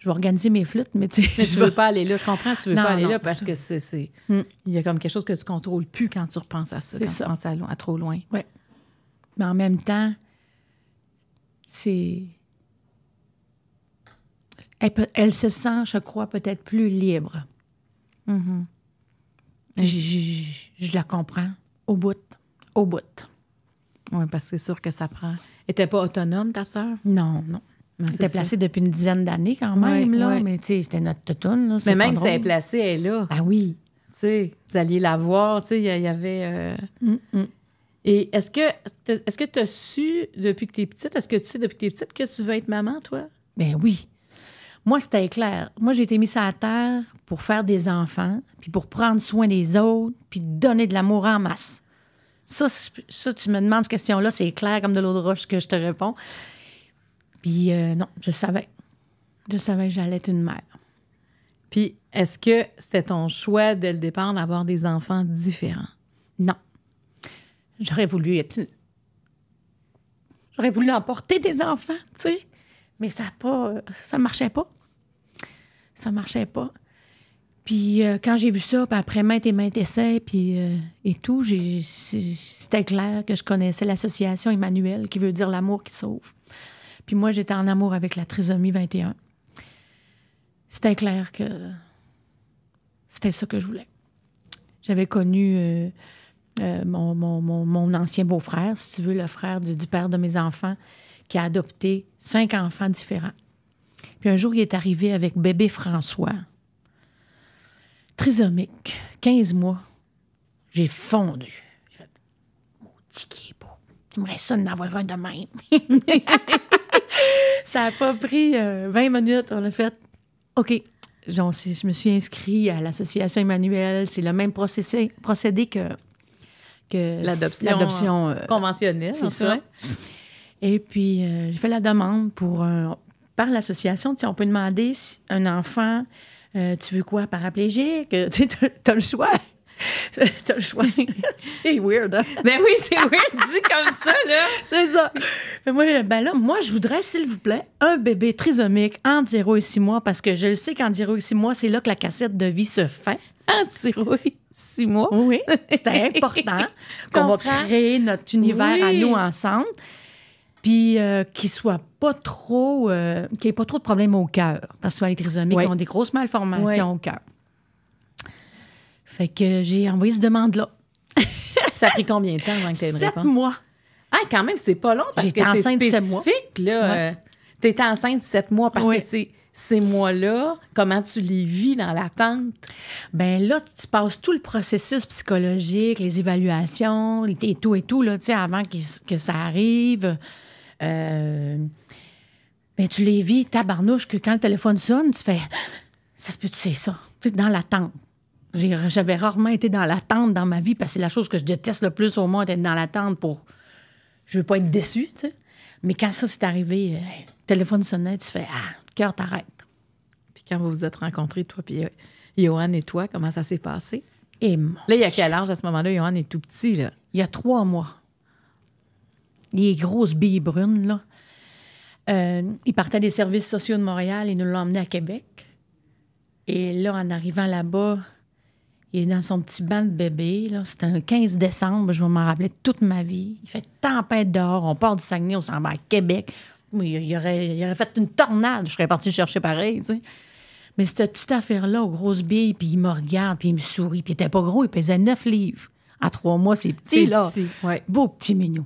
Je vais organiser mes flûtes, mais tu Mais tu veux pas aller là. Je comprends, tu veux Non, pas aller non. là parce que c'est. c'est- Mm. Il y a comme quelque chose que tu contrôles plus quand tu repenses à ça, C'est quand ça. tu penses à, trop loin. Ouais. Mais en même temps, c'est. Elle, peut- elle se sent, je crois, peut-être plus libre. Mm-hmm. Je, je- je la comprends. Au bout. Au bout. Oui, parce que c'est sûr que ça prend. Était pas autonome, ta sœur? Non, non. Non, Elle c'est était ça. placée depuis une dizaine d'années quand même, Ouais, là. ouais. Mais tu sais, c'était notre toutoune, là. Mais même si elle est placée, elle est là. Ah oui. Tu sais, vous alliez la voir, tu sais, il y, avait... euh, Mm, mm. Et est-ce que est-ce que tu as su depuis que tu es petite, est-ce que tu sais depuis que tu es petite que tu veux être maman, toi? Ben oui. Moi, c'était clair. Moi, j'ai été mise à la terre pour faire des enfants, puis pour prendre soin des autres, puis donner de l'amour en masse. Ça, ça, tu me demandes cette question-là, c'est clair comme de l'eau de roche que je te réponds. Puis euh, non, je savais. Je savais que j'allais être une mère. Puis est-ce que c'était ton choix dès le départ d'avoir des enfants différents? Non. J'aurais voulu être. une- J'aurais voulu emporter des enfants, tu sais. Mais ça pas. Ça marchait pas. Ça marchait pas. Puis euh, quand j'ai vu ça, puis après maintes et maintes essais, puis euh, et tout, c'était clair que je connaissais l'association Emmanuel, qui veut dire l'amour qui sauve. Puis moi, j'étais en amour avec la trisomie 21. C'était clair que c'était ça que je voulais. J'avais connu euh, euh, mon, mon- mon- mon ancien beau-frère, si tu veux, le frère du, du père de mes enfants, qui a adopté cinq enfants différents. Puis un jour, il est arrivé avec bébé François, trisomique, 15 mois. J'ai fondu. J'ai fait, est beau. J'aimerais ça d'en avoir un de même. ça n'a pas pris euh, 20 minutes. On a fait, OK, j'en- je me suis inscrite à l'association Emmanuel. C'est le même procédé, procédé que, que L'adoption, l'adoption, euh, Conventionnel, c'est ça. Et puis, euh, j'ai fait la demande pour par l'association. On peut demander si un enfant, euh, tu veux quoi, paraplégique? Euh, Tu as, le choix. T'as le choix. c'est weird, hein? Ben oui, c'est weird, dit comme ça, là. C'est ça. Fait moi, ben là, moi, je voudrais, s'il vous plaît, un bébé trisomique entre 0 et 6 mois, parce que je le sais qu'en 0 et 6 mois, c'est là que la cassette de vie se fait. Anti-rouille, six mois? Oui, c'était important qu'on va créer notre univers à nous ensemble. Puis euh, qu'il soit pas trop, euh, qu'il n'y ait pas trop de problèmes au cœur. Parce que les trisomiques Oui. ont des grosses malformations Oui. au cœur. Fait que j'ai envoyé cette demande-là. Ça a pris combien de temps avant que tu aies une Sept réponse? mois. Ah, quand même, c'est pas long parce que c'est enceinte sept mois. spécifique, là. Ouais. Euh, T'étais enceinte sept mois parce que c'est ces mois-là, comment tu les vis dans l'attente? Ben là, tu passes tout le processus psychologique, les évaluations, et tout et tout, là, tu sais, avant que ça arrive. Euh, ben, tu les vis, tabarnouche, que quand le téléphone sonne, tu fais Ça se peut, tu sais ça? Tu sais, dans l'attente. J'avais rarement été dans l'attente dans ma vie parce que c'est la chose que je déteste le plus au monde, être dans l'attente pour. Je veux pas être déçue, tu sais. Mais quand ça s'est arrivé, euh, le téléphone sonnait, tu fais Ah, le cœur t'arrête. Puis quand vous vous êtes rencontrés, toi puis euh, Johan et toi, comment ça s'est passé? Et Là, il y a quel âge à ce moment-là? Johan est tout petit, là. il y a trois mois. Les grosses billes brunes, là. Euh, il partait des services sociaux de Montréal et nous l'a emmené à Québec. Et là, en arrivant là-bas, il est dans son petit banc de bébé. C'était un 15 décembre, je vais m'en rappeler toute ma vie. Il fait tempête dehors, on part du Saguenay, on s'en va à Québec. Oui, il, aurait, il aurait fait une tornade, je serais partie le chercher pareil, tu sais. Mais cette petite affaire-là, aux grosses billes, puis il me regarde, puis il me sourit, puis il était pas gros, il pesait 9 livres. À trois mois, c'est petit, là. petit, ouais. Beau petit mignon.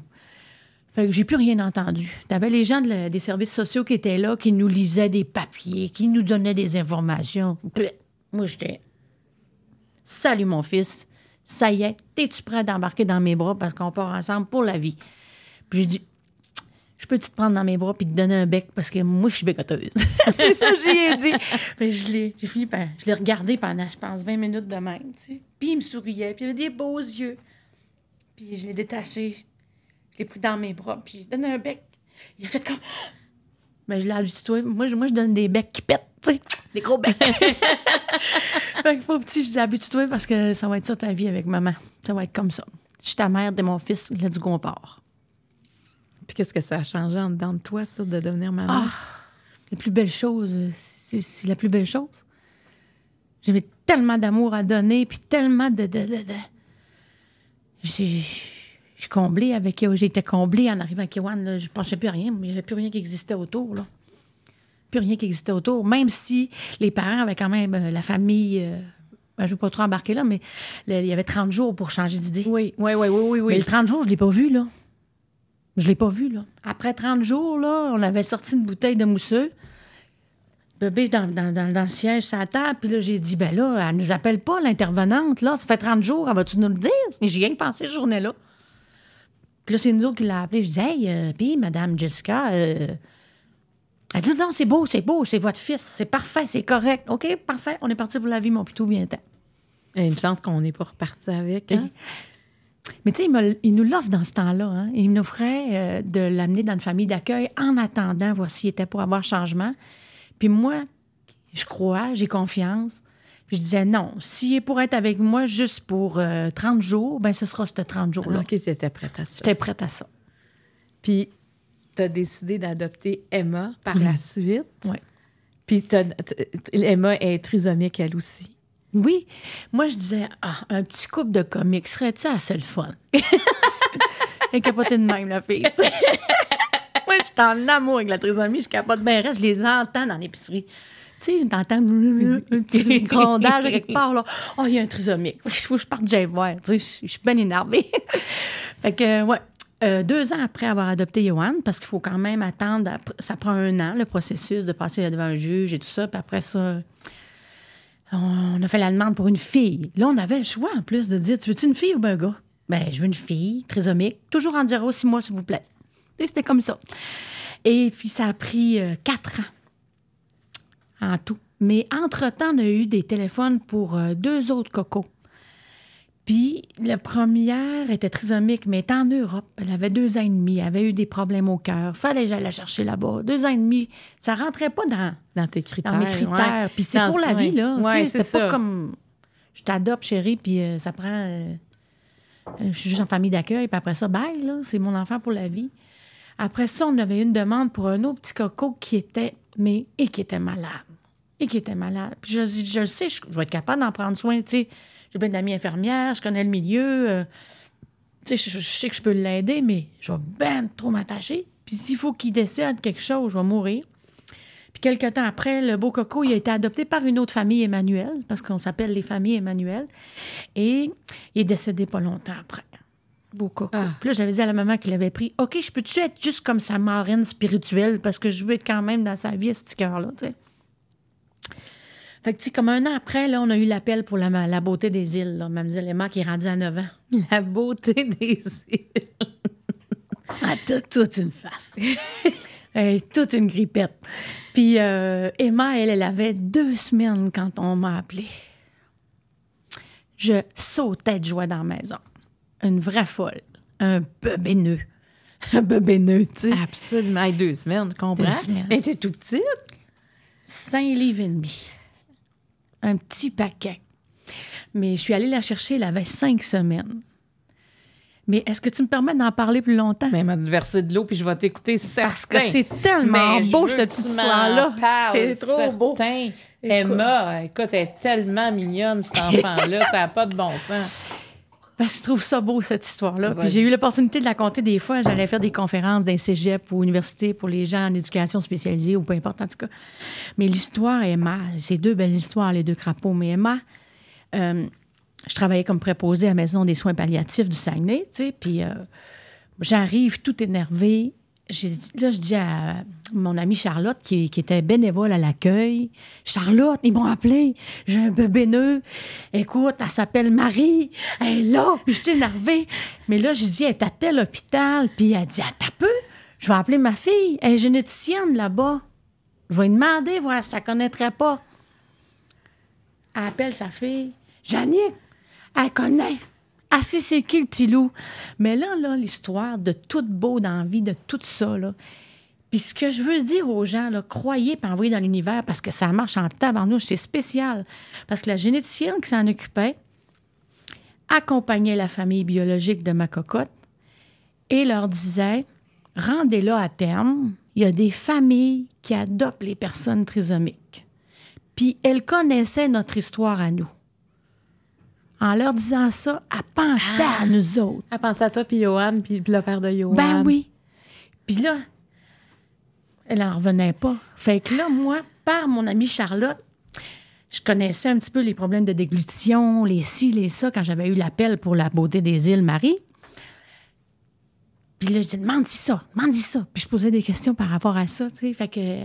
Fait que j'ai plus rien entendu. T'avais les gens de la- des services sociaux qui étaient là, qui nous lisaient des papiers, qui nous donnaient des informations. Moi, j'étais... Salut, mon fils. Ça y est, es-tu prêt d'embarquer dans mes bras parce qu'on part ensemble pour la vie? Puis j'ai dit, je peux-tu te prendre dans mes bras puis te donner un bec parce que moi, je suis bécoteuse. c'est ça que j'ai dit. Que je l'ai, j'ai je l'ai regardé pendant, je pense, 20 minutes de même, tu sais. Puis il me souriait, puis il avait des beaux yeux. Puis je l'ai détaché, je l'ai pris dans mes bras, puis j'ai donné un bec. Il a fait comme... Mais je l'ai habitué. Moi, je, moi, je donne des becs qui pètent, tu sais, des gros becs. fait que petit, je dis habitue-toi parce que ça va être ça ta vie avec maman. Ça va être comme ça. Je suis ta mère, t'es mon fils, let's go, on part. Puis qu'est-ce que ça a changé en dedans de toi, ça, de devenir maman? Ah, la plus belle chose, c'est la plus belle chose. J'avais tellement d'amour à donner, puis tellement de. de, de, de- J'ai. Je suis comblée avec. J'étais comblée en arrivant à Kiwan. là. Je pensais plus à rien, il n'y avait plus rien qui existait autour. Là. Plus rien qui existait autour. Même si les parents avaient quand même euh, la famille. euh, ben, je ne veux pas trop embarquer là, mais le- il y avait 30 jours pour changer d'idée. Oui, oui, oui, oui, oui. oui. Mais le 30 jours, je ne l'ai pas vu, là. Je l'ai pas vu, là. Après 30 jours, là, on avait sorti une bouteille de mousseux. Bébé dans, dans, dans, dans le siège, table. Puis là, j'ai dit, ben là, elle nous appelle pas, l'intervenante, là. Ça fait 30 jours, elle va-tu nous le dire? J'ai rien pensé, cette journée-là. Puis là, c'est nous autres qui l'a appelé. Je dis, hey, euh, puis, Madame Jessica, euh, elle dit, non, c'est beau, c'est beau, c'est votre fils, c'est parfait, c'est correct. OK, parfait, on est parti pour la vie, mon plutôt bientôt. Il y a une chance qu'on n'est pas reparti avec. Hein? Mais tu sais, il, il nous l'offre dans ce temps-là. hein. Il nous ferait euh, de l'amener dans une famille d'accueil en attendant, voir s'il était pour avoir changement. Puis moi, je crois, j'ai confiance. Puis je disais non, s'il est pour être avec moi juste pour euh, 30 jours, ben ce sera ce 30 jours-là. OK, c'était prête à ça. J'étais prête à ça. Puis, tu as décidé d'adopter Emma par la suite. Ouais. Puis, Emma est trisomique, elle aussi. Oui, moi je disais, ah, un petit couple de comiques, serait-tu assez le fun? Elle capotait de même, la fille. moi, je suis en amour avec la trisomie, je capote bien, raide, je les entends dans l'épicerie. Tu sais, t'entends un petit grondage quelque part, là. Oh, il y a un trisomique. Il faut que je parte j'aille voir. Tu sais, je suis bien énervée. fait que, ouais. Euh, deux ans après avoir adopté Johan, parce qu'il faut quand même attendre, ça prend un an, le processus de passer devant un juge et tout ça, puis après ça, on a fait la demande pour une fille. Là, on avait le choix, en plus, de dire Tu veux-tu une fille ou un gars? Ben, je veux une fille, trisomique, toujours en 0 6 mois, s'il vous plaît. C'était comme ça. Et puis, ça a pris euh, quatre ans en tout Mais entre-temps, on a eu des téléphones pour euh, deux autres cocos. Puis la première était trisomique, mais était en Europe. Elle avait deux ans et demi. Elle avait eu des problèmes au cœur. Fallait que j'aille la chercher là-bas. Deux ans et demi. Ça rentrait pas dans, Dans tes critères. dans mes critères. Puis c'est pour la vie, là. Ouais, Tu sais, c'est pas comme je t'adopte, chérie, puis euh, ça prend. euh, euh, je suis juste en famille d'accueil, puis après ça, bye, là. C'est mon enfant pour la vie. Après ça, on avait une demande pour un autre petit coco qui était, mais, et qui était malade. Et qui était malade. Puis je, je le sais, je, je vais être capable d'en prendre soin, tu sais. J'ai plein d'amis infirmières, je connais le milieu. euh, tu sais, je, je sais que je peux l'aider, mais je vais ben trop m'attacher. Puis s'il faut qu'il décède quelque chose, je vais mourir. Puis quelques temps après, le beau coco, il a été adopté par une autre famille Emmanuel, parce qu'on s'appelle les familles Emmanuel. Et il est décédé pas longtemps après. Beau coco. Ah. Puis là, j'avais dit à la maman qu'il avait pris OK, je peux-tu être juste comme sa marraine spirituelle, parce que je veux être quand même dans sa vie, à ce cœur-là, tu sais. Fait que, tu sais, comme un an après, là, on a eu l'appel pour la, la beauté des îles, là. Mademoiselle Emma, qui est rendue à 9 ans. La beauté des îles. Elle a toute, une face. Elle est toute une grippette. Puis euh, Emma, elle, elle avait deux semaines quand on m'a appelée. Je sautais de joie dans la maison. Une vraie folle. Un bebéneux. Un bebéneux, tu sais. Absolument. Deux semaines, tu comprends? Deux semaines. Elle était tout petite. Cinq livres et demi. Un petit paquet. Mais je suis allée la chercher, elle avait cinq semaines. Mais est-ce que tu me permets d'en parler plus longtemps? Mais m'a versé de l'eau, puis je vais t'écouter certain. Parce que c'est tellement Mais beau, m'en histoire-là. parles, C'est trop beau. Emma, écoute, elle est tellement mignonne, cet enfant-là. ça n'a pas de bon sens. Parce que je trouve ça beau, cette histoire-là. J'ai eu l'opportunité de la compter des fois. J'allais faire des conférences d'un cégep ou université pour les gens en éducation spécialisée ou peu importe, en tout cas. Mais l'histoire, Emma, c'est deux belles histoires, les deux crapauds. Mais Emma, euh, je travaillais comme préposée à la maison des soins palliatifs du Saguenay, tu sais. Puis euh, j'arrive tout énervée. Là, je dis à mon amie Charlotte, qui, était bénévole à l'accueil, Charlotte, ils m'ont appelé, j'ai un bébé nœud. Écoute, elle s'appelle Marie, elle est là, puis je suis énervée. Mais là, j'ai dit, elle est à tel hôpital, puis elle dit, attends peu, je vais appeler ma fille, elle est généticienne là-bas. Je vais lui demander, voir si elle connaîtrait pas. Elle appelle sa fille. Jannick, elle connaît. Sait c'est qui le petit loup. Mais là, là, l'histoire de tout beau dans la vie, de tout ça, là. Puis ce que je veux dire aux gens, là, croyez puis envoyez dans l'univers parce que ça marche en tabarnouche, c'est spécial. Parce que la généticienne qui s'en occupait accompagnait la famille biologique de ma cocotte et leur disait rendez-la à terme. Il y a des familles qui adoptent les personnes trisomiques. Puis elle connaissait notre histoire à nous. En leur disant ça, elle pensait à nous autres. Elle pense à toi, puis Johan, puis puis le père de Johan. Ben oui. Puis là, elle n'en revenait pas. Fait que là, moi, par mon amie Charlotte, je connaissais un petit peu les problèmes de déglutition, les ci, les ça, quand j'avais eu l'appel pour la beauté des îles Marie. Puis là, je dis, demande ça, demande ça. Puis je posais des questions par rapport à ça, tu sais. Fait que.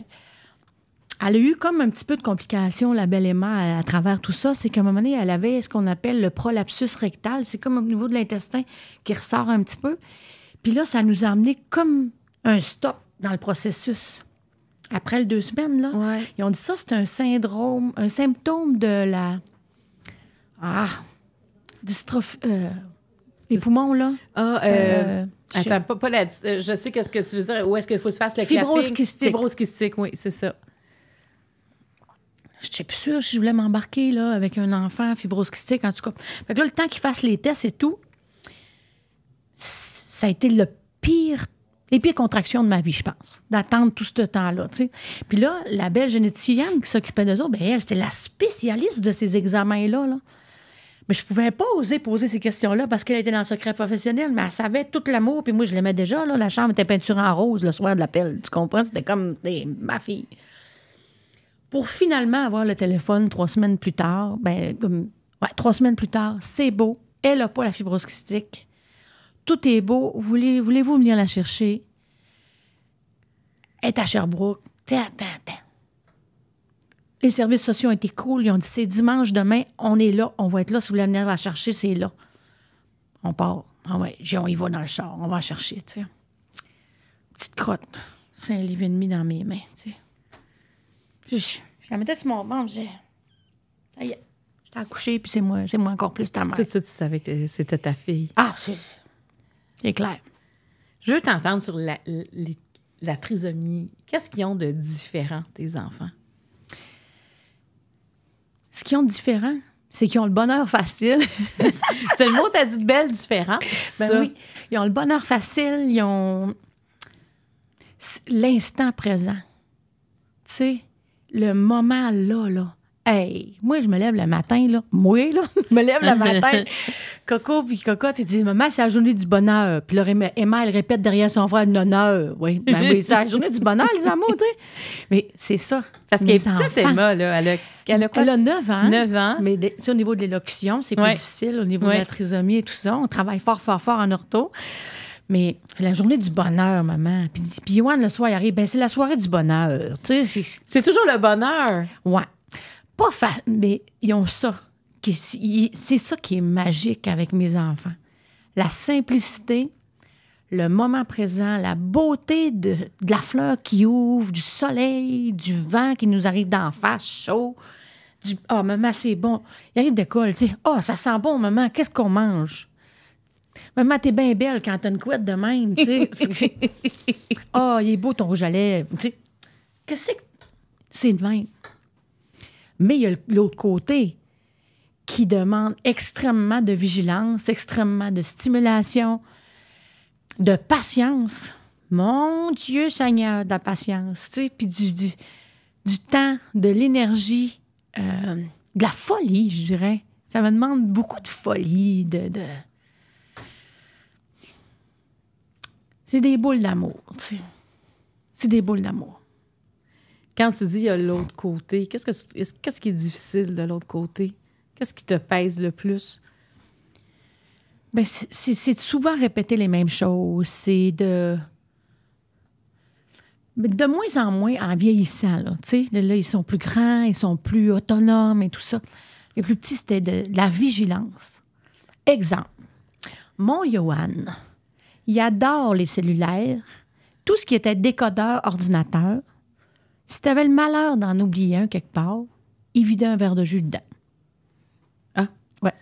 Elle a eu comme un petit peu de complications, la belle Emma, à, à travers tout ça. C'est qu'à un moment donné, elle avait ce qu'on appelle le prolapsus rectal. C'est comme au niveau de l'intestin qui ressort un petit peu. Puis là, ça nous a amené comme un stop dans le processus. Après les deux semaines, là, Ouais. ils ont dit ça, c'est un syndrome, un symptôme de la. Ah! Dystrophie. euh, les poumons, là. Ah, euh, Euh, Attends, pas, pas la, euh, je sais qu'est-ce que tu veux dire. Où est-ce qu'il faut se faire le Fibrose kystique. Fibrose kystique, oui, c'est ça. Je suis plus sûre si je voulais m'embarquer là, avec un enfant fibrose en tout cas. Fait que là, le temps qu'il fasse les tests et tout, ça a été le pire, les pires contractions de ma vie, je pense, d'attendre tout ce temps-là. Puis là, la belle généticienne qui s'occupait de ça, ben elle, c'était la spécialiste de ces examens-là. Là. Mais je pouvais pas oser poser ces questions-là parce qu'elle était dans le secret professionnel, mais elle savait tout l'amour, puis moi, je l'aimais déjà. Là. La chambre était peinturée en rose le soir de l'appel. Tu comprends? C'était comme ma fille pour finalement avoir le téléphone trois semaines plus tard, ben, ouais, trois semaines plus tard, c'est beau. Elle n'a pas la fibrose kystique. Tout est beau. Voulez, voulez-vous venir la chercher? Elle est à Sherbrooke. Les services sociaux ont été cool. Ils ont dit c'est dimanche demain, on est là, on va être là. Si vous voulez venir la chercher, c'est là. On part. Ah ouais, on y va dans le char, on va la chercher, tu sais. Petite crotte, cinq livres et demi dans mes mains, tu sais. Je, je Je la mettais sur mon ventre, j'ai. Ça y est. J'étais accouchée, puis c'est moi, c'est moi encore plus ta mère. Tout ça, tu savais que c'était ta fille. Ah, c'est. C'est clair. Je veux t'entendre sur la, les- la trisomie. Qu'est-ce qu'ils ont de différent, tes enfants? Ce qu'ils ont de différent, c'est qu'ils ont le bonheur facile. C'est le mot, t'as dit de belle différence. Ben ça. oui. Ils ont le bonheur facile, ils ont l'instant présent. Tu sais, le moment là, là. Hey, moi, je me lève le matin, là. Moi, là, je me lève le matin. Coco, puis Coco, tu dis, maman, c'est la journée du bonheur. Puis là, Emma, elle répète derrière son frère, l'honneur. Oui, ben oui, c'est la journée du bonheur, les amours, tu sais. Mais c'est ça. Parce qu'elle est petite. Emma, là. Elle a, elle a quoi? Elle a 9 ans. 9 ans. Mais au niveau de l'élocution, c'est plus Ouais. difficile. Au niveau Ouais. de la trisomie et tout ça, on travaille fort, fort, fort en ortho. Mais c'est la journée du bonheur, maman. Puis, puis Yoann, le soir, il arrive, ben, c'est la soirée du bonheur. Tu sais, c'est... C'est toujours le bonheur. Ouais. Pas facile, mais ils ont ça. C'est ça qui est magique avec mes enfants. La simplicité, le moment présent, la beauté de, de la fleur qui ouvre, du soleil, du vent qui nous arrive d'en face, chaud. Du Ah, maman, c'est bon. Il arrive d'école, tu sais. Ah, ça sent bon, maman, qu'est-ce qu'on mange? Maman, t'es bien belle quand t'as une couette de même, tu sais. C'est- Ah, il est beau ton rouge à lèvres, tu sais. Qu'est-ce que c'est de même? Mais il y a l'autre côté qui demande extrêmement de vigilance, extrêmement de stimulation, de patience. Mon Dieu Seigneur, de la patience, tu sais, puis du, du, du temps, de l'énergie, euh, de la folie, je dirais. Ça me demande beaucoup de folie, de... de... C'est des boules d'amour, tu sais. C'est des boules d'amour. Quand tu dis il y a l'autre côté, qu'est-ce, que tu- est-ce- qu'est-ce qui est difficile de l'autre côté? Qu'est-ce qui te pèse le plus? Ben, c'est- c'est souvent répéter les mêmes choses. C'est de. mais De moins en moins en vieillissant, là. Tu sais, là, ils sont plus grands, ils sont plus autonomes et tout ça. Les plus petits, c'était de, de la vigilance. Exemple. Mon Johan, il adore les cellulaires, tout ce qui était décodeur, ordinateur. Si tu avais le malheur d'en oublier un quelque part, il vidait un verre de jus dedans. Ah. Ouais.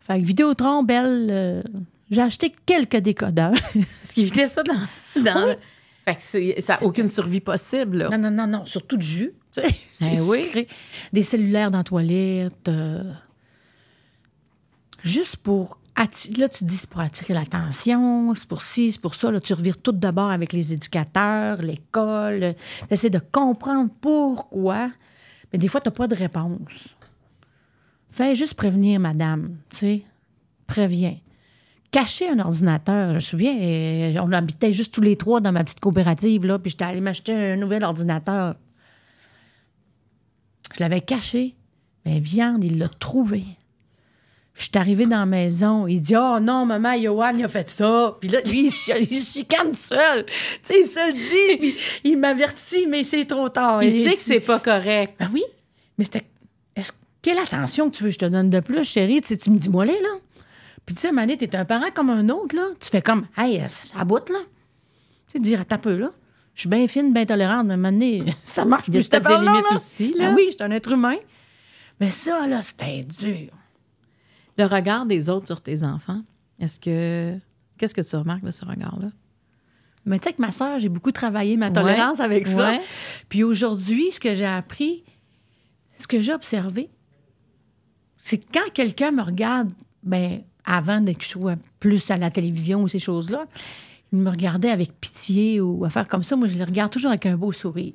Fait que Vidéotron, belle, euh, j'ai acheté quelques décodeurs. Est-ce qu'il vidait ça dans. dans... Fait que c'est- ça n'a aucune survie possible, là. non, non, non, non, surtout du jus. sais. Ben C'est oui. Des cellulaires dans la toilette. euh, juste pour. Là, tu dis c'est pour attirer l'attention, c'est pour ci, c'est pour ça. Là, tu revires tout d'abord avec les éducateurs, l'école. Tu essaies de comprendre pourquoi. Mais des fois, tu n'as pas de réponse. Fais juste prévenir, madame. Tu sais, préviens. Cacher un ordinateur, je me souviens, euh, on habitait juste tous les trois dans ma petite coopérative, là, puis j'étais allée m'acheter un nouvel ordinateur. Je l'avais caché. Mais Viande, il l'a trouvé. Je suis arrivée dans la maison. Il dit Oh non, maman, Johan, il a fait ça. Puis là, lui, il, se chicane seul. Tu sais, il se le dit. Puis il m'avertit, mais c'est trop tard. Il sait que c'est pas correct. Ben oui. Mais c'était. Est-ce, quelle attention que tu veux que je te donne de plus, chérie? Tu, sais, tu me dis, moi, là. là. Puis tu sais, Mané, t'es un parent comme un autre, là. Tu fais comme, hey, euh, ça bout, là. Tu sais, dire, t'as peu, là. Je suis bien fine, bien tolérante. Un moment donné, ça marche plus. peut-être des limites là. aussi, là. Ben oui, je suis un être humain. Mais ça, là, c'était dur. Le regard des autres sur tes enfants, est-ce que. Qu'est-ce que tu remarques de ce regard-là? Mais tu sais que ma sœur, j'ai beaucoup travaillé ma tolérance Ouais. avec ça. Ouais. Puis aujourd'hui, ce que j'ai appris, ce que j'ai observé, c'est que quand quelqu'un me regarde, ben avant de que je sois plus à la télévision ou ces choses-là, il me regardait avec pitié ou affaire comme ça. Moi, je les regarde toujours avec un beau sourire.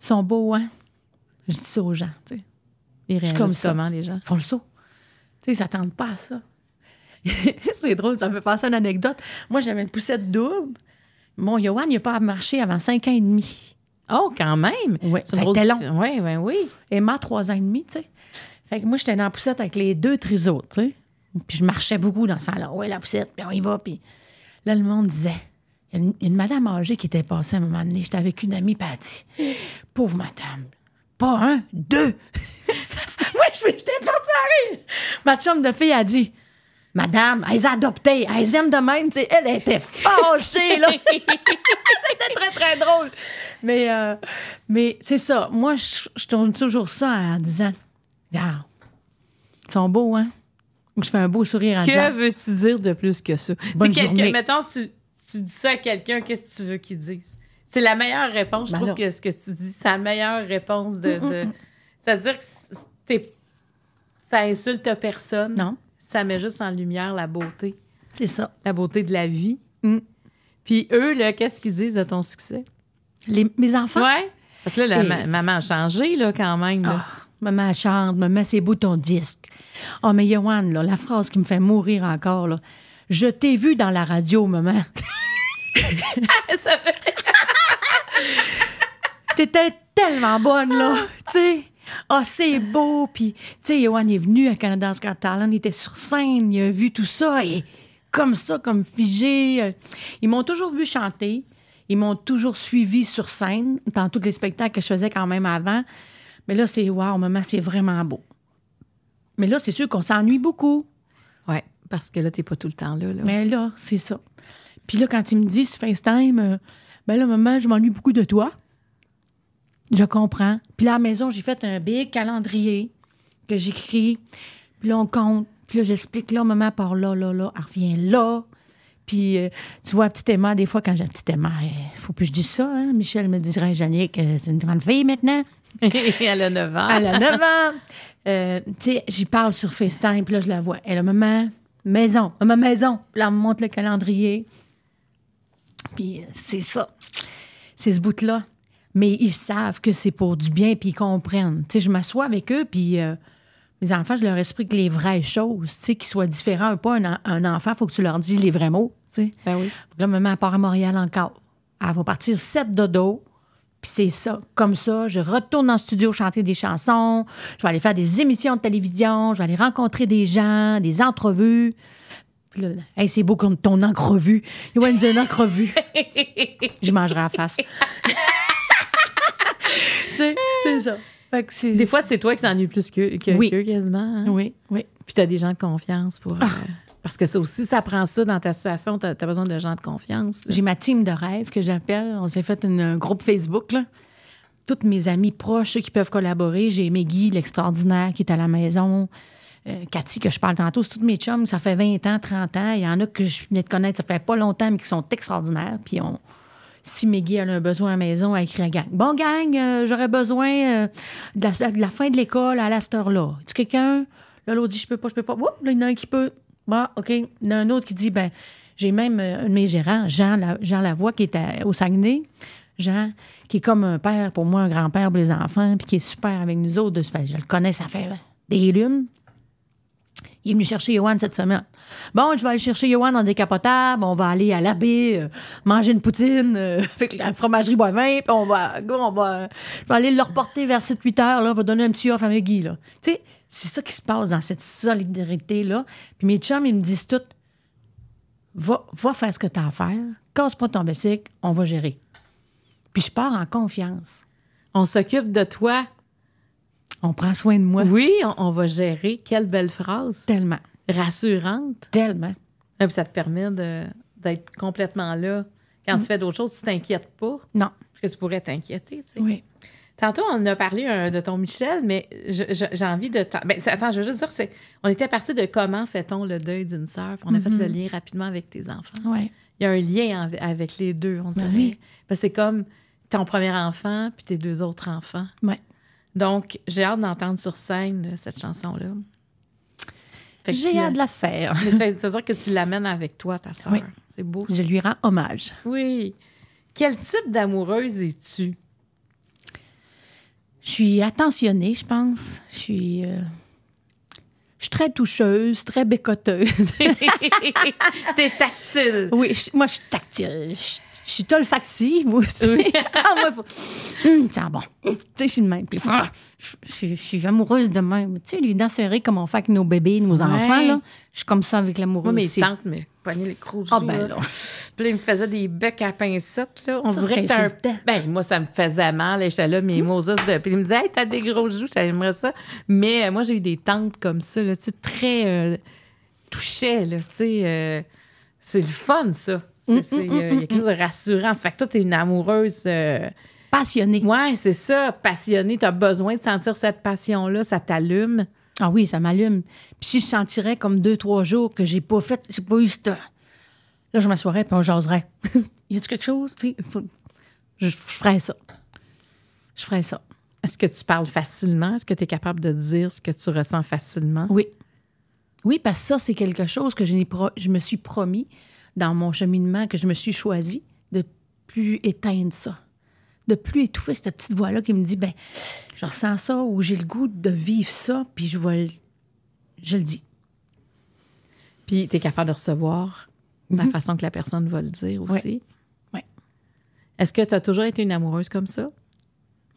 Ils sont beaux, hein? Je dis ça aux gens, tu sais. Ils réagissent comme ça. comment, les gens? Ils font le saut. Sais, ils s'attendent pas à ça. c'est drôle, ça me fait penser à une anecdote. Moi, j'avais une poussette double. Mon Johan, il n'a pas marché avant cinq ans et demi. Oh, quand même! C'est ça a été long. Oui, oui, oui. Emma, trois ans et demi, tu sais. Fait que moi, j'étais dans la poussette avec les deux trisos, tu sais. Puis je marchais beaucoup dans ça. là. Ouais, la poussette, puis on y va. Puis là, le monde disait. Il y a une, une madame âgée qui était passée à un moment donné. J'étais avec une amie, dit Pauvre madame, pas un, deux. Moi, je- j'étais partie à rire. Ma chum de fille a dit Madame, elles adoptées, elles aiment de même, tu sais. Elle était fâchée, là. C'était très, très drôle. mais euh, mais c'est ça. Moi, je, je tourne toujours ça en disant Regarde, ils sont beaux, hein? Je fais un beau sourire en disant Que veux-tu dire de plus que ça? Bonne journée. Mettons, tu, tu dis ça à quelqu'un, qu'est-ce que tu veux qu'il dise? C'est la meilleure réponse, je Ben trouve, là. que ce que tu dis. C'est la meilleure réponse de. de- C'est-à-dire que t'es- ça insulte personne. Non. Ça met juste en lumière la beauté. C'est ça. La beauté de la vie. Mm. Puis eux, là, qu'est-ce qu'ils disent de ton succès? Les- mes enfants, Ouais. Parce que là, la Et- ma- maman a changé, là, quand même. là. Ah, maman chante, maman c'est beau ton disque. Oh, mais Yoann, là, la phrase qui me fait mourir encore, là. Je t'ai vu dans la radio, maman. Ça fait- T'étais tellement bonne, là. tu sais. Ah, c'est beau. Puis, tu sais, Yoann est venu à Canada's Got Talent. Il était sur scène. Il a vu tout ça. Et comme ça, comme figé. euh, Ils m'ont toujours vu chanter. Ils m'ont toujours suivi sur scène dans tous les spectacles que je faisais quand même avant. Mais là, c'est wow, maman, c'est vraiment beau. Mais là, c'est sûr qu'on s'ennuie beaucoup. Ouais, parce que là, t'es pas tout le temps là. là. Mais là, c'est ça. Puis là, quand il me sur FaceTime, euh, ben là, maman, je m'ennuie beaucoup de toi. Je comprends. Puis là, à la maison, j'ai fait un big calendrier que j'écris. Puis là, on compte. Puis là, j'explique là, maman part là, là, là. Elle revient là. Puis euh, tu vois, petit Emma, des fois, quand j'ai un petit Emma, il faut plus que je dise ça. Hein? Michel me dirait, Jannick, euh, c'est une grande fille maintenant. Elle a 9 ans. Elle a 9 ans. Euh, tu sais, j'y parle sur FaceTime, puis là, je la vois. Elle a maman, maison, maman, maison. Puis là, elle me montre le calendrier. Puis euh, c'est ça. C'est ce bout-là. Mais ils savent que c'est pour du bien, puis ils comprennent. Tu sais, je m'assois avec eux, puis euh, mes enfants, je leur explique les vraies choses, tu sais, qu'ils soient différents. Pas un, en- un enfant, il faut que tu leur dises les vrais mots, tu sais. Ben oui. Là, maman, part à Montréal encore. Elle va partir sept dodo. Puis c'est ça. Comme ça, je retourne dans le studio chanter des chansons. Je vais aller faire des émissions de télévision. Je vais aller rencontrer des gens, des entrevues. Puis là, hey, c'est beau comme ton entrevue. Yoann dit une entrevue. je mangerai la face. Tu sais, c'est ça. Fait que c'est- Des fois, c'est toi qui s'ennuie plus que, que Oui. qu'eux, quasiment. hein. Oui, oui. Puis t'as des gens de confiance pour. euh, parce que ça aussi, ça prend ça dans ta situation. T'as as besoin de gens de confiance. J'ai ma team de rêve que j'appelle. On s'est fait une- un groupe Facebook, là. Toutes mes amis proches, ceux qui peuvent collaborer. J'ai Meggy, l'extraordinaire, qui est à la maison. Euh, Cathy, que je parle tantôt, c'est toutes mes chums. Ça fait 20 ans, 30 ans. Il y en a que je venais de connaître, ça fait pas longtemps, mais qui sont extraordinaires. Puis on... si Meggy elle a un besoin à la maison, elle écrit à gang. Bon, gang, euh, j'aurais besoin euh, de, la, la fin de l'école à la cette heure-là. Tu quelqu'un? Là, l'autre dit, je peux pas, je peux pas. Oups, là, il y en a un qui peut. Bon, OK. Il y en a un autre qui dit, ben, j'ai même euh, un de mes gérants, Jean, La- Jean Lavoie, qui est au Saguenay. Jean, qui est comme un père pour moi, un grand-père pour les enfants, puis qui est super avec nous autres. Je le connais, ça fait des lunes. Il est venu chercher Johan cette semaine. Bon, je vais aller chercher Johan en décapotable. On va aller à l'abbé, euh, manger une poutine euh, la fromagerie Boivin. Puis on va, on va, je vais aller le reporter vers 7-8 heures. Là, on va donner un petit off à Meggy. Là. Tu sais, c'est ça qui se passe dans cette solidarité-là. Puis mes chums, ils me disent tout va, va faire ce que tu as à faire. Casse pas ton bicycle, on va gérer. Puis je pars en confiance. On s'occupe de toi. On prend soin de moi. Oui, on, on va gérer. Quelle belle phrase. Tellement. Rassurante. Tellement. Et puis ça te permet d'être complètement là. Quand Mm. tu fais d'autres choses, tu t'inquiètes pas. Non. Parce que tu pourrais t'inquiéter, tu sais. Oui. Tantôt, on a parlé euh, de ton Michel, mais j'ai envie de... Ben, attends, je veux juste dire, c'est, on était parti de comment fait-on le deuil d'une sœur, on a fait Mm-hmm. le lien rapidement avec tes enfants. Oui. Il y a un lien en- avec les deux, on dirait. Ben oui. Parce que c'est comme ton premier enfant, puis tes deux autres enfants. Oui. Donc, j'ai hâte d'entendre sur scène euh, cette chanson-là. J'ai hâte de la faire. Mais ça veut ça veut dire que tu l'amènes avec toi, ta sœur. Oui. C'est beau. Je lui rends hommage. Oui. Quel type d'amoureuse es-tu? Je suis attentionnée, je pense. Je suis. euh, Je suis très toucheuse, très bécoteuse. T'es tactile. oui, je- moi, je suis tactile. Je, je suis olfactive moi aussi. Ah, moi, faut... Hum, tiens, bon. Tu sais, je suis de même. Puis, je, suis amoureuse de même. Tu sais, les dents serrées comme on fait avec nos bébés, nos enfants, là. Je suis comme ça avec l'amoureux Moi, mes aussi. tantes me pognaient les crocs Ah, ben là. Puis là, ils me faisaient des becs à pincettes, là. On Ça, dirait que t'as un... Ben, moi, ça me faisait mal. et J'étais là, mes Moses de... Puis ils me disaient, hey, t'as des gros joues, j'aimerais ça. Mais euh, moi, j'ai eu des tantes comme ça, là, tu sais, très... euh, touchait, là, tu sais. euh, c'est le fun, ça. C'est- c'est, euh, Il y a quelque chose de rassurant. Ça fait que toi, t'es une amoureuse... euh, passionné. Ouais, c'est ça, passionné. Tu as besoin de sentir cette passion-là, ça t'allume. Ah oui, ça m'allume. Puis si je sentirais comme deux, trois jours que j'ai pas fait, j'ai pas eu ce. Là, je m'assoirais puis on jaserait. y a-tu quelque chose? Tu sais, je, je ferais ça. Je ferais ça. Est-ce que tu parles facilement? Est-ce que tu es capable de dire ce que tu ressens facilement? Oui. Oui, parce que ça, c'est quelque chose que je me suis promis dans mon cheminement, que je me suis choisi de plus éteindre ça. De plus étouffer cette petite voix-là qui me dit, ben, je ressens ça ou j'ai le goût de vivre ça, puis je vais le- Je le dis. Puis tu es capable de recevoir la façon que la personne va le dire aussi? Ouais. Est-ce que tu as toujours été une amoureuse comme ça?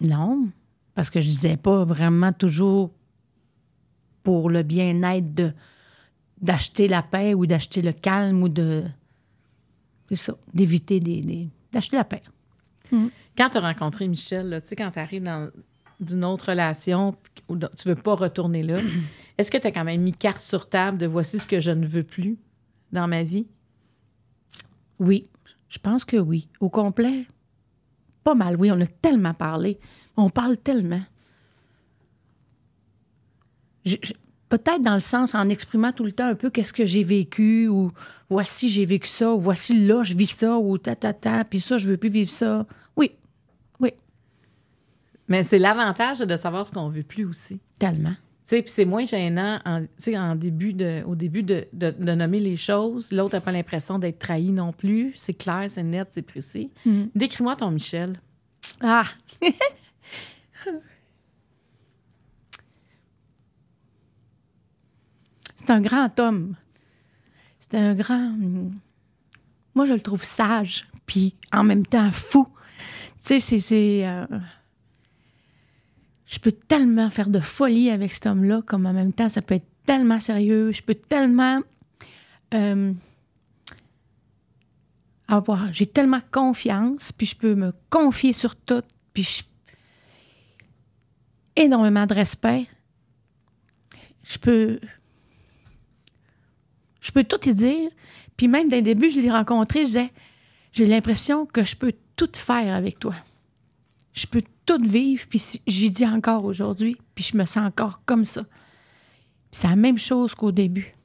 Non, parce que je disais pas vraiment toujours pour le bien-être de d'acheter la paix ou d'acheter le calme ou de c'est ça, d'éviter des, des- d'acheter la paix. Quand tu as rencontré Michel, tu sais, quand tu arrives dans d'une autre relation où tu veux pas retourner là, est-ce que tu as quand même mis carte sur table de voici ce que je ne veux plus dans ma vie? Oui, je pense que oui. Au complet, pas mal, oui. On a tellement parlé. On parle tellement. Je- je- Peut-être dans le sens en exprimant tout le temps un peu qu'est-ce que j'ai vécu ou voici j'ai vécu ça ou voici là je vis ça ou ta ta ta puis ça je veux plus vivre ça. Oui, oui, Mais c'est l'avantage de savoir ce qu'on veut plus aussi. tellement. Tu sais, puis c'est moins gênant en, en début de, au début de, de- de nommer les choses. L'autre n'a pas l'impression d'être trahi non plus. C'est clair, c'est net, c'est précis. Décris-moi ton Michel. Ah! C'est un grand homme. C'est un grand. Moi, je le trouve sage, puis en même temps fou. Tu sais, c'est. c'est, euh, Je peux tellement faire de folie avec cet homme-là, comme en même temps, ça peut être tellement sérieux. Je peux tellement. euh, avoir. J'ai tellement confiance, puis je peux me confier sur tout, puis je- énormément de respect. Je peux. Je peux tout y dire. Puis même le début, je l'ai rencontré, je disais j'ai l'impression que je peux tout faire avec toi. Je peux tout vivre, puis j'y dis encore aujourd'hui, puis je me sens encore comme ça. C'est la même chose qu'au début.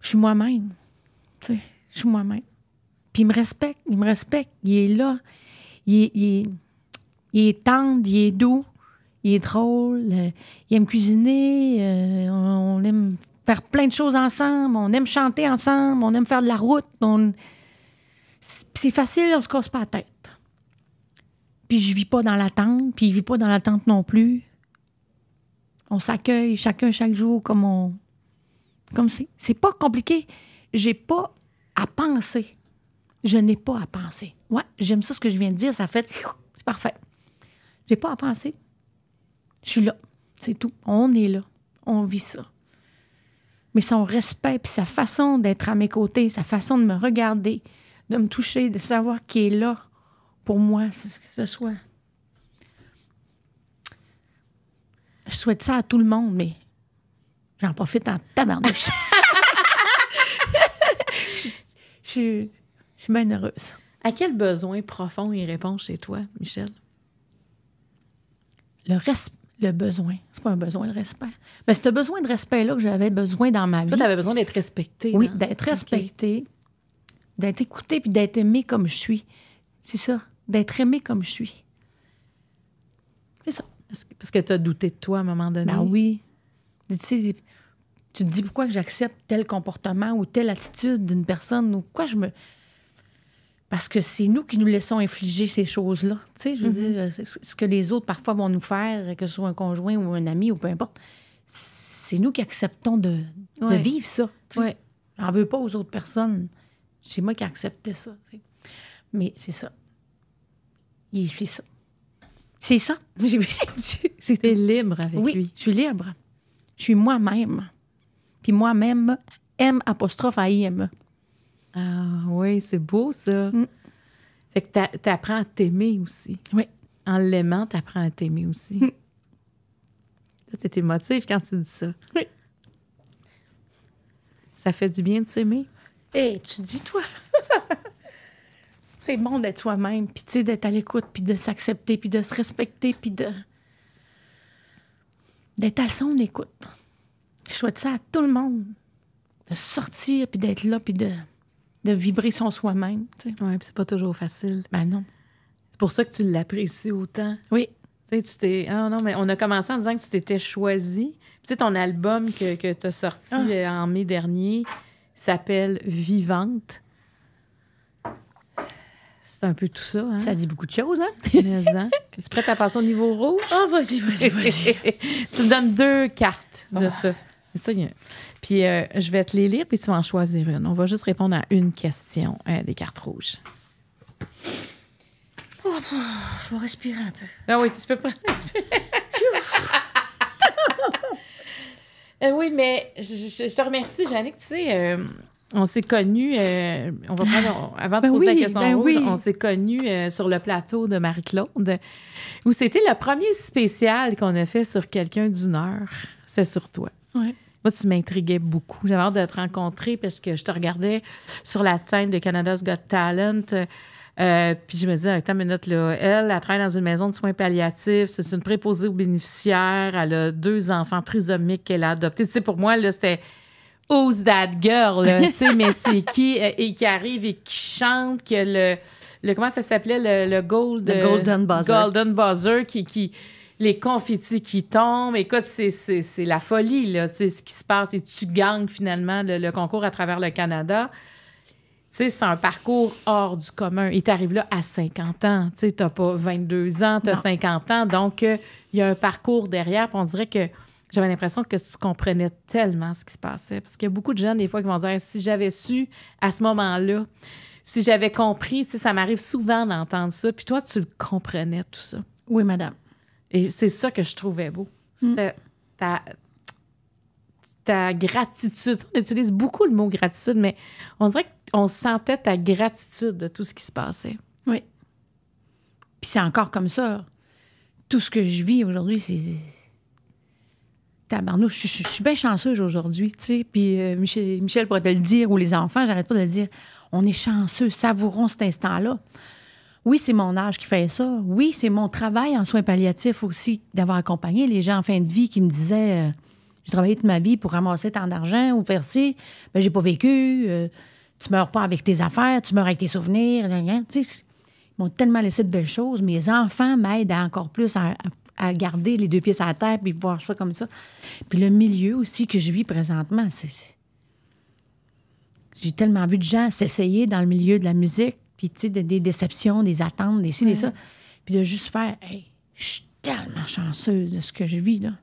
Je suis moi-même. Tu sais, je suis moi-même. Puis il me respecte, il me respecte. Il est là. Il est, tendre, il est doux, il est drôle. euh, il aime cuisiner. euh, on aime faire plein de choses ensemble. On aime chanter ensemble. On aime faire de la route. c'est facile, on se casse pas la tête. Puis je vis pas dans l'attente, puis il vit pas dans l'attente non plus. On s'accueille chacun chaque jour comme on, comme c'est. C'est pas compliqué. J'ai pas à penser. Je n'ai pas à penser. Ouais, j'aime ça ce que je viens de dire. Ça fait. C'est parfait. J'ai pas à penser. Je suis là. C'est tout. On est là. On vit ça. Mais son respect puis sa façon d'être à mes côtés, sa façon de me regarder, de me toucher, de savoir qu'il est là pour moi, que ce soit. Je souhaite ça à tout le monde, mais j'en profite en tabarnouche. je, je suis- je suis bien heureuse. À quel besoin profond il répond chez toi, Michel? Le, res- le besoin, c'est pas un besoin de respect. Mais ce besoin de respect-là que j'avais besoin dans ma vie. Toi, tu avais besoin d'être respecté. Oui, hein? d'être respectée, d'être écoutée puis d'être aimée comme je suis. C'est ça, d'être aimée comme je suis. C'est ça. Parce que- tu as douté de toi à un moment donné. Ben oui. Tu sais, tu te dis pourquoi j'accepte tel comportement ou telle attitude d'une personne ou quoi je me. Parce que c'est nous qui nous laissons infliger ces choses-là. Tu sais, je veux Mm-hmm. dire, ce que les autres parfois vont nous faire, que ce soit un conjoint ou un ami ou peu importe, c'est nous qui acceptons de, de Ouais. vivre ça. tu sais. Ouais. J'en veux pas aux autres personnes. C'est moi qui acceptais ça. tu sais. Mais c'est ça. Et c'est ça. C'est ça. Tout. libre avec Oui, lui. je suis libre. Je suis moi-même. Puis moi-même, M apostrophe A I M. E. Ah oui, c'est beau ça. Mm. Fait que tu apprends à t'aimer aussi. Oui. En l'aimant, tu apprends à t'aimer aussi. Mm. Tu es émotif quand tu dis ça. Oui. Ça fait du bien de s'aimer. Hé, tu dis, toi. C'est bon d'être soi-même, puis tu sais, d'être à l'écoute, puis de s'accepter, puis de se respecter, puis de. d'être à son écoute. Je souhaite ça à tout le monde. De sortir, puis d'être là, puis de, de vibrer son soi-même, tu sais. Oui, puis c'est pas toujours facile. Ben non. C'est pour ça que tu l'apprécies autant. Oui. Tu sais, tu t'es. Ah non, mais on a commencé en disant que tu t'étais choisi. Tu sais, ton album que, que tu as sorti Ah. euh, en mai dernier s'appelle Vivante. C'est un peu tout ça, hein? Ça dit beaucoup de choses, hein? Mais, hein? Es-tu prête à passer au niveau rouge? Ah, vas-y, vas-y, vas-y. tu me donnes deux cartes de Ah. ça. C'est ça, Puis euh, je vais te les lire, puis tu vas en choisir une. On va juste répondre à une question euh, des cartes rouges. Je vais respirer un peu. Ah oui, tu peux pas respirer. Euh, oui, mais je, te remercie, Jannick. Tu sais, on s'est connus, euh, on va prendre, avant de Ben poser oui, la question ben rouge, oui. on s'est connus euh, sur le plateau de Marie-Claude, où c'était le premier spécial qu'on a fait sur quelqu'un d'une heure. C'est sur toi. Ouais. Moi, tu m'intriguais beaucoup. J'avais hâte de te rencontrer parce que je te regardais sur la scène de Canada's Got Talent. Euh, puis je me disais, attends une minute, là, elle, elle travaille dans une maison de soins palliatifs. C'est une préposée aux bénéficiaires. Elle a deux enfants trisomiques qu'elle a adoptés. Tu sais, pour moi, là, c'était Who's that girl? Tu sais, mais c'est qui? euh, Et qui arrive et qui chante, que le. le comment ça s'appelait? Le, le gold. Le golden buzzer. Golden buzzer qui. qui les confettis qui tombent. Écoute, c'est, c'est, c'est la folie, là, tu sais, ce qui se passe. Et tu gagnes finalement le, le concours à travers le Canada. Tu sais, c'est un parcours hors du commun. Et tu arrives là à 50 ans. Tu sais, t'as pas 22 ans, tu as Non. 50 ans. Donc, euh, il y a un parcours derrière. On dirait que j'avais l'impression que tu comprenais tellement ce qui se passait. Parce qu'il y a beaucoup de jeunes, des fois, qui vont dire si j'avais su à ce moment-là, si j'avais compris, tu sais, ça m'arrive souvent d'entendre ça. Puis toi, tu le comprenais, tout ça. Oui, madame. Et c'est ça que je trouvais beau. C'était ta, ta gratitude. On utilise beaucoup le mot gratitude, mais on dirait qu'on sentait ta gratitude de tout ce qui se passait. Oui. Puis c'est encore comme ça. Tout ce que je vis aujourd'hui, c'est. Tabarnouche, je, je- je suis bien chanceuse aujourd'hui, tu sais. Puis euh, Michel, Michel pourrait te le dire, ou les enfants, j'arrête pas de le dire. On est chanceux, savourons cet instant-là. Oui, c'est mon âge qui fait ça. Oui, c'est mon travail en soins palliatifs aussi, d'avoir accompagné les gens en fin de vie qui me disaient euh, J'ai travaillé toute ma vie pour ramasser tant d'argent ou faire ci. Ben, j'ai pas vécu. euh, tu meurs pas avec tes affaires, tu meurs avec tes souvenirs. ils m'ont tellement laissé de belles choses. Mes enfants m'aident encore plus à, garder les deux pieds à la terre puis voir ça comme ça. Puis le milieu aussi que je vis présentement, c'est- J'ai tellement vu de gens s'essayer dans le milieu de la musique, puis tu sais, des, des déceptions, des attentes, des ci, des ça. Puis de juste faire, hey, je suis tellement chanceuse de ce que je vis, là.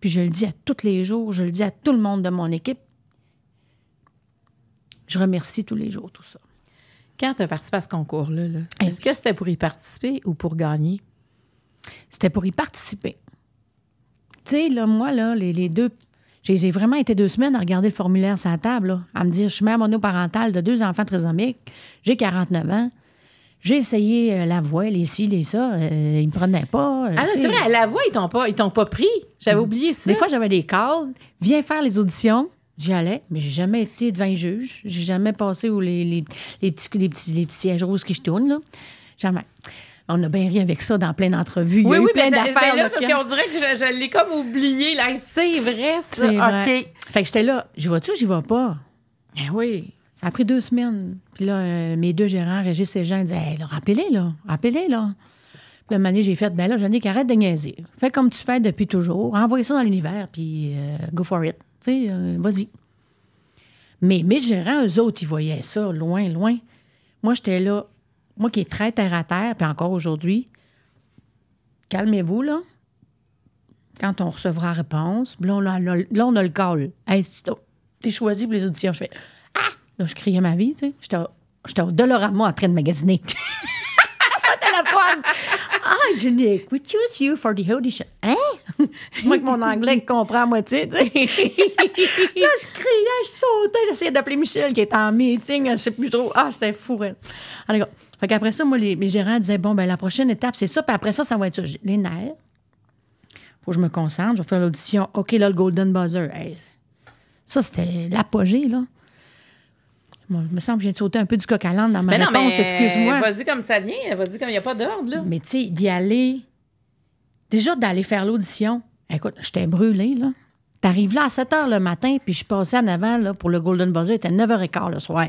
Puis je le dis à tous les jours, je le dis à tout le monde de mon équipe. Je remercie tous les jours tout ça. Quand tu as participé à ce concours-là, là, est-ce que c'était pour y participer ou pour gagner? C'était pour y participer. Tu sais, là, moi, là, les, les deux. J'ai vraiment été deux semaines à regarder le formulaire sur la table, là, à me dire je suis mère monoparentale de deux enfants trisomiques, j'ai 49 ans. J'ai essayé euh, la voix, les ci, les ça. euh, ils me prenaient pas. euh, Ah non, c'est vrai, à la voix, ils t'ont pas, ils t'ont pas pris. J'avais oublié ça. Des fois, j'avais des calls. Viens faire les auditions. J'y allais, mais j'ai jamais été devant un juge. J'ai jamais passé où les, les, les petits, les, petits, les petits sièges roses qui je tourne, là. Jamais. On a bien ri avec ça dans plein d'entrevues. Oui, oui, plein d'affaires. là, parce qu'on dirait que je, je l'ai comme oublié. Là, c'est vrai, ça. Vrai. OK. Fait que j'étais là, j'y vais-tu ou j'y vais pas? Eh oui. Ça a pris deux semaines. Puis là, euh, mes deux gérants, Régis et Jean, ils disaient hey, là, rappelez-les, là. Rappelez-les, là. Puis là, j'ai fait, ben là, Jannick, arrête de niaiser. Fais comme tu fais depuis toujours. Envoie ça dans l'univers, puis euh, go for it. Tu sais, euh, vas-y. Mais mes gérants, eux autres, ils voyaient ça loin, loin. Moi, j'étais là, moi qui est très terre à terre, puis encore aujourd'hui, calmez-vous, là. Quand on recevra réponse, là, on a, là, on a le call. Hey, t'es choisi pour les auditions. Je fais Ah! Là, je criais ma vie, tu sais. J'étais au- J'étais au Dollarama en train de magasiner. Sur le téléphone. Ah, Junique, we choose you for the audition? Hein? Moi, que mon anglais comprend à moitié, tu sais. là, je criais, je sautais, j'essayais d'appeler Michel qui était en meeting, je sais plus trop. Ah, c'était fou, elle. Cas, fait qu'après ça, moi, les, mes gérants disaient, bon, ben la prochaine étape, c'est ça, puis après ça, ça va être ça. J'ai Les nerfs. Faut que je me concentre, je vais faire l'audition. OK, là, le Golden Buzzer. Hey, ça, c'était l'apogée, là. Moi, il me semble que je viens de sauter un peu du coq à l'âne dans ma Mais non, réponse, mais excuse-moi. Vas-y comme ça vient. Vas-y comme il n'y a pas d'ordre, là. Mais tu sais, d'y aller. Déjà, d'aller faire l'audition. Écoute, j'étais brûlée, là. T'arrives là à 7 h le matin, puis je passais en avant pour le Golden Buzzer, il était 9h15 le soir.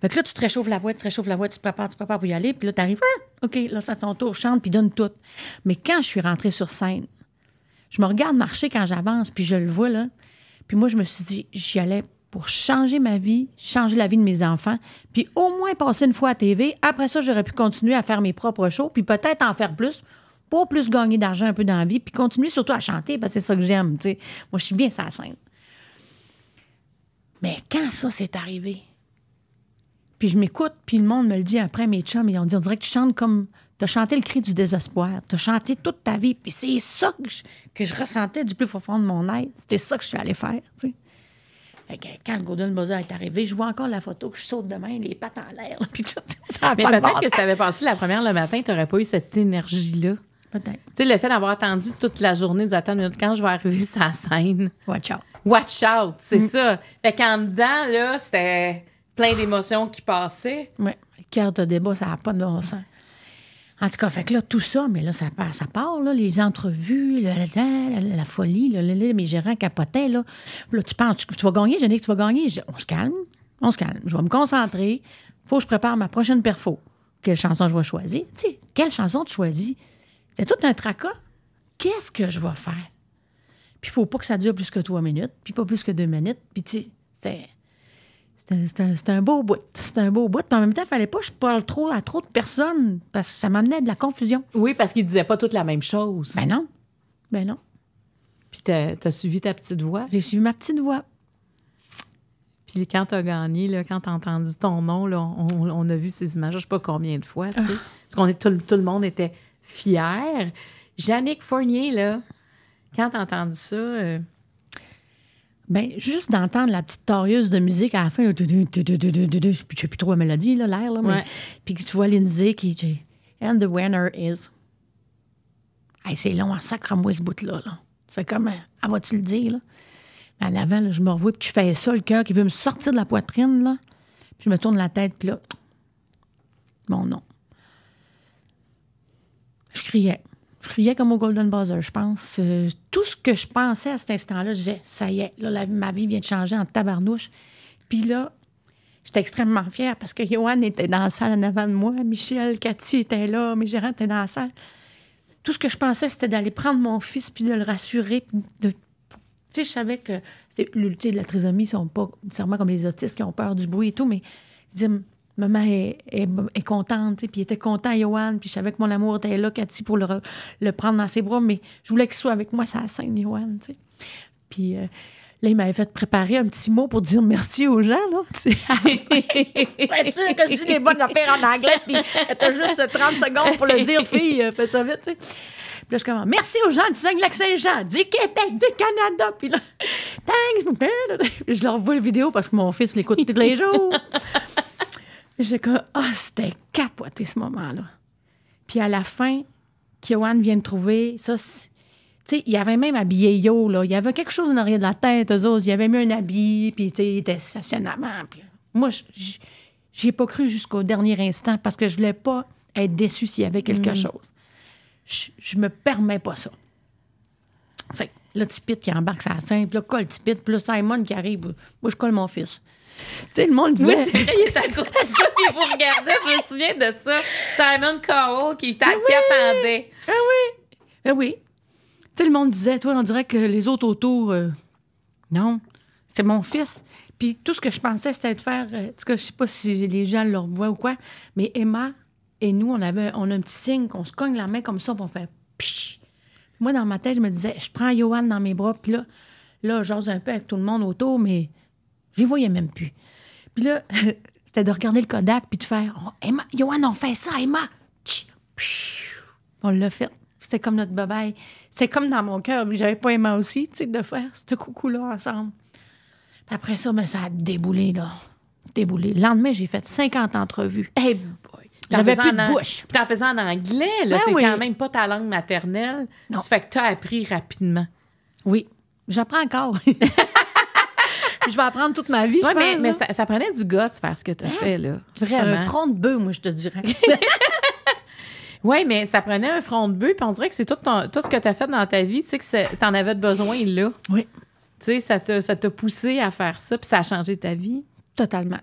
Fait que là, tu te réchauffes la voix, tu te réchauffes la voix, tu te prépares, tu prépares pour y aller, puis là, t'arrives, ah, OK, là, c'est ton tour, chante, puis donne tout. Mais quand je suis rentrée sur scène, je me regarde marcher quand j'avance, puis je le vois, là. Puis moi, je me suis dit, j'y allais pour changer ma vie, changer la vie de mes enfants, puis au moins passer une fois à TV. Après ça, j'aurais pu continuer à faire mes propres shows, puis peut-être en faire plus, pour plus gagner d'argent un peu dans la vie, puis continuer surtout à chanter, parce que c'est ça que j'aime, tu sais. Moi, je suis bien sur la scène. Mais quand ça s'est arrivé, puis je m'écoute, puis le monde me le dit après, mes chums, ils ont dit, on dirait que tu chantes comme... Tu as chanté le cri du désespoir. Tu as chanté toute ta vie. Puis c'est ça que je, que je ressentais du plus profond de mon être. C'était ça que je suis allée faire, tu sais. Fait que quand le Golden Buzzer est arrivé, je vois encore la photo que je saute de main, les pattes en l'air. Puis tout, ça a Mais peut-être que si t'avais passé la première le matin, t'aurais pas eu cette énergie-là. Peut-être. Tu sais, le fait d'avoir attendu toute la journée, de attendre quand je vais arriver sur la scène. Watch out. Watch out, c'est Mm. ça. Fait qu'en dedans, là, c'était plein d'émotions qui passaient. Oui, le cœur de débat, ça n'a pas de bon sens. En tout cas, fait que là, tout ça, mais là, ça part, ça part là, les entrevues, la, la, la- la- la folie, là, là, là, mes gérants capotaient, là. Là, tu penses, tu, tu vas gagner, Jannick, tu vas gagner. Je- on se calme, on se calme. Je vais me concentrer. faut que je prépare ma prochaine perfo. Quelle chanson je vais choisir? Tu sais, quelle chanson tu choisis? C'est tout un tracas. Qu'est-ce que je vais faire? Puis il faut pas que ça dure plus que trois minutes, puis pas plus que deux minutes. Puis tu sais, c'était... C'était c'était un, un beau bout. C'était un beau bout. Puis en même temps, il fallait pas que je parle trop à trop de personnes parce que ça m'amenait de la confusion. Oui, parce qu'ils disaient pas toutes la même chose. Ben non. Ben non. Puis t'as as suivi ta petite voix? J'ai suivi ma petite voix. Puis quand t'as gagné, là, quand t'as entendu ton nom, là, on, on a vu ces images, je sais pas combien de fois, tu sais. Parce qu'on est, tout, tout le monde était fier. Jannick Fournier, là, quand t'as entendu ça, euh, Ben, juste d'entendre la petite torieuse de musique à la fin, tu- sais plus trop la mélodie, là, l'air, là, mais- Ouais. puis que tu vois Lindsay qui dit And the winner is. Hey, c'est long, en sacre moi ce bout-là. Là. Fait comme, euh, ah, vas-tu le dire, là? Mais en avant, là, je me revois, puis je fais ça, le cœur qui veut me sortir de la poitrine, là. Puis je me tourne la tête, puis là, mon nom. Je criais. Je criais comme au Golden Buzzer, je pense. Euh, tout ce que je pensais à cet instant-là, je disais, ça y est, ma vie vient de changer en tabarnouche. Puis là, j'étais extrêmement fière parce que Johan était dans la salle en avant de moi, Michel, Cathy était là, mes gérants étaient dans la salle. Tout ce que je pensais, c'était d'aller prendre mon fils puis de le rassurer. tu sais, je savais que c'est, la trisomie, ils sont pas nécessairement comme les autistes qui ont peur du bruit et tout, mais je maman est, est- est contente, puis il était content, Johan, puis je savais que mon amour était là, Cathy, pour le, re- le prendre dans ses bras, mais je voulais qu'il soit avec moi, ça scène, Johan. Puis euh, là, il m'avait fait préparer un petit mot pour dire merci aux gens, là, tu sais. Tu sais, que je dis les bonnes affaires en anglais, puis t'as juste 30 secondes pour le dire, fille, euh, fais ça vite. Puis là, je commence, merci aux gens du Saguenay-Lac-Saint-Jean, du Québec, du Canada. Puis là, thanks. Je leur vois la vidéo parce que mon fils l'écoute tous les jours. J'ai comme, ah, c'était capoté ce moment-là. Puis à la fin, Kiowan vient me trouver, ça, tu sais, il avait même habillé Yo, là. Il y avait quelque chose en arrière de la tête, eux autres. Il avait mis un habit, puis, tu sais, il était avant. Puis moi, j- j- j'y ai pas cru jusqu'au dernier instant parce que je voulais pas être déçue s'il y avait quelque chose. Je, je me permets pas ça. Fait que là, Tipit qui embarque sa scène, puis là, colle Tipit, puis là, Simon qui arrive. Moi, je colle mon fils. Tu sais, le monde Oui, disait... il à côté de puis vous regardez, je me souviens de ça. Simon Cowell qui, qui attendait. Ah oui! Ah oui. Tu sais, le monde disait, toi, on dirait que les autres autour, euh, non, c'est mon fils. Puis tout ce que je pensais, c'était de faire, euh, en tout cas, je sais pas si les gens le voient ou quoi, mais Emma et nous, on avait on a un petit signe qu'on se cogne la main comme ça, puis on fait psh. Moi, dans ma tête, je me disais, je prends Johan dans mes bras, puis là, là, j'ose un peu avec tout le monde autour, mais je les voyais même plus. Puis là, c'était de regarder le Kodak puis de faire oh, Emma, Johan, on fait ça, Emma. On l'a fait. C'était comme notre babaye. C'est comme dans mon cœur, puis j'avais pas Emma aussi, tu sais, de faire ce coucou-là ensemble. Puis après ça, ben, ça a déboulé, là. Déboulé. Le lendemain, j'ai fait 50 entrevues. Hey boy. J'avais plus en de bouche. Puis T'en faisais en anglais, là. Ben c'est oui. quand même pas ta langue maternelle. Non. Ça fait que t'as appris rapidement. Oui, j'apprends encore. Je vais apprendre toute ma vie, Ouais, je mais, pense, mais ça, ça prenait du gars de faire ce que tu as fait, là. Un Vraiment. front de bœuf, moi, je te dirais. Oui, mais ça prenait un front de bœuf, puis on dirait que c'est tout, ton- tout ce que tu as fait dans ta vie, tu sais, que tu en avais besoin là. oui, Tu sais, ça t'a ça t'a poussé à faire ça, puis ça a changé ta vie. totalement.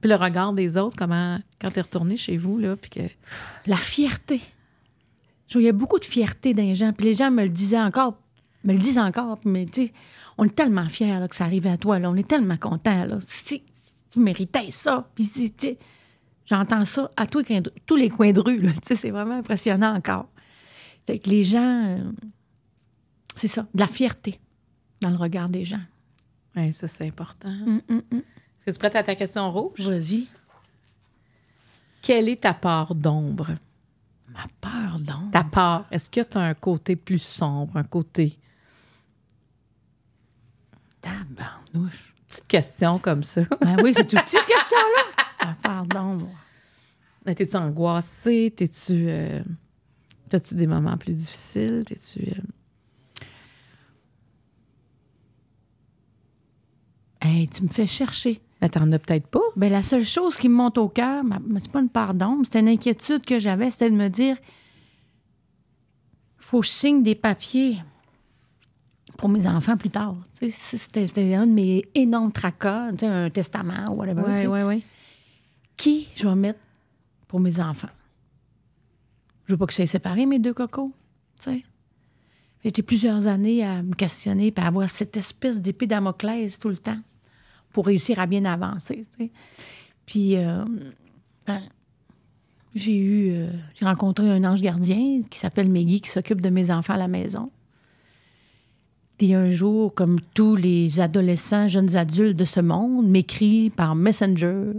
Puis le regard des autres, comment, quand t'es retourné chez vous, là, puis que. La fierté. Je voyais beaucoup de fierté dans les gens. Puis les gens me le disaient encore, me le disent encore. Mais tu sais, on est tellement fiers là, que ça arrivait à toi. Là. On est tellement contents. Là. Si, tu méritais ça. Puis si, tu sais, j'entends ça à tous les coins de, tous les coins de rue. là. Tu sais, c'est vraiment impressionnant encore. Fait que les gens, euh, c'est ça, de la fierté dans le regard des gens. Ouais, ça, c'est important. Hum, hum, hum. Es-tu prête à ta question rouge? Vas-y. Quelle est ta part d'ombre? Ma peur, donc. Ta part, est-ce que tu as un côté plus sombre, un côté. Tabarnouche. Petite question comme ça. Ben oui, c'est tout petit, cette question-là. Ma peur, donc. T'es-tu angoissée? T'es-tu. euh, T'as-tu des moments plus difficiles? T'es-tu. euh, Hey, tu me fais chercher. Ben, t'en as peut-être pas. Ben, la seule chose qui me monte au cœur, c'est pas une pardon, c'était une inquiétude que j'avais, c'était de me dire faut que je signe des papiers pour mes enfants plus tard. C'était un de mes énormes tracas, un testament ou whatever. Qui je vais mettre pour mes enfants? Je veux pas que ça séparé mes deux cocos. J'ai été plusieurs années à me questionner et à avoir cette espèce d'épée Damoclès tout le temps pour réussir à bien avancer. Puis, euh, ben, j'ai eu, euh, j'ai rencontré un ange gardien qui s'appelle Meggy qui s'occupe de mes enfants à la maison. Puis un jour, comme tous les adolescents, jeunes adultes de ce monde, m'écrit par Messenger.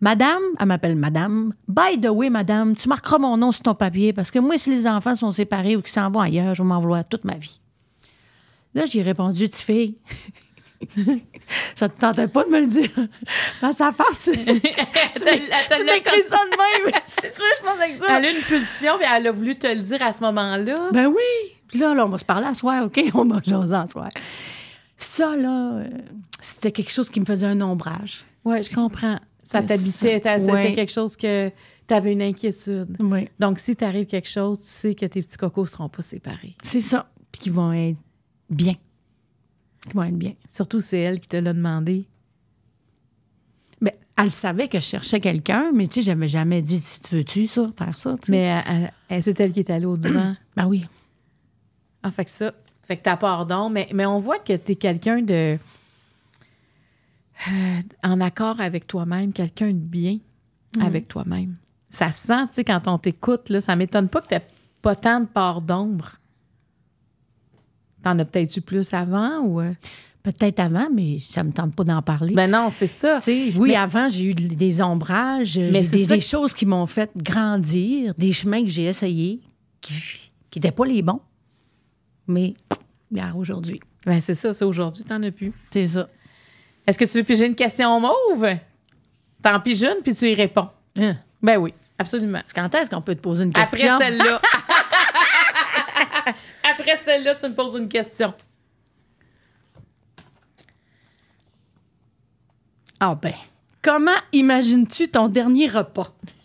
Madame, elle m'appelle Madame. By the way, Madame, tu marqueras mon nom sur ton papier parce que moi, si les enfants sont séparés ou qu'ils s'en vont ailleurs, je vais m'en vouloir toute ma vie. Là, j'ai répondu, tu fille. ça te tentait pas de me le dire face à face. tu m'é- tu m'écris ça de même. C'est sûr, je pense avec ça. Elle a eu une pulsion, puis elle a voulu te le dire à ce moment-là. Ben oui. Là, là, on va se parler à soir, OK? On va jaser à soir. Ça, là, euh, c'était quelque chose qui me faisait un ombrage. Oui, je comprends. Ça t'habitait, c'était Ouais. quelque chose que tu avais une inquiétude. Oui. Donc, si t'arrive quelque chose, tu sais que tes petits cocos ne seront pas séparés. C'est ça. Puis qu'ils vont être bien. Qu'ils vont être bien. Surtout, c'est elle qui te l'a demandé. Ben, elle savait que je cherchais quelqu'un, mais tu sais, j'avais jamais dit, tu veux-tu ça, faire ça? Mais elle- elle- elle- c'est elle qui est allée au-devant. Ben oui. Ah, fait que ça. Fait que t'as pardon, mais, mais on voit que t'es quelqu'un de. euh, en accord avec toi-même, quelqu'un de bien avec toi-même. Ça se sent, tu sais, quand on t'écoute, là, ça m'étonne pas que t'aies pas tant de part d'ombre. T'en as peut-être eu plus avant ou. euh? Peut-être avant, mais ça me tente pas d'en parler. Ben non, c'est ça. Oui, Mais- avant, j'ai eu des ombrages, Mais c'est des, des choses qui m'ont fait grandir, des chemins que j'ai essayés, qui n'étaient pas les bons. Mais, regarde, aujourd'hui, Ben c'est ça, c'est aujourd'hui, t'en as plus. c'est ça. Est-ce que tu veux piger une question mauve? T'en piges une, puis tu y réponds. Hein? Ben oui, absolument. C'est Quand est-ce qu'on peut te poser une question? Après celle-là. Après celle-là, tu me poses une question. Ah ben, comment imagines-tu ton dernier repas?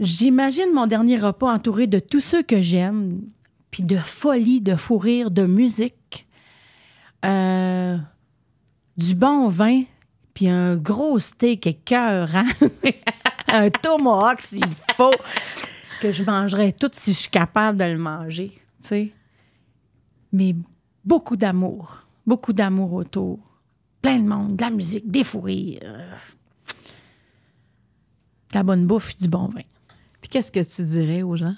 J'imagine mon dernier repas entouré de tous ceux que j'aime, puis de folie, de fou de musique, euh, du bon vin, puis un gros steak écœurant, un tomahawk s'il faut, que je mangerais tout si je suis capable de le manger, tu. Mais beaucoup d'amour, beaucoup d'amour autour, plein de monde, de la musique, des fous rires, de la bonne bouffe, du bon vin. Puis qu'est-ce que tu dirais aux gens?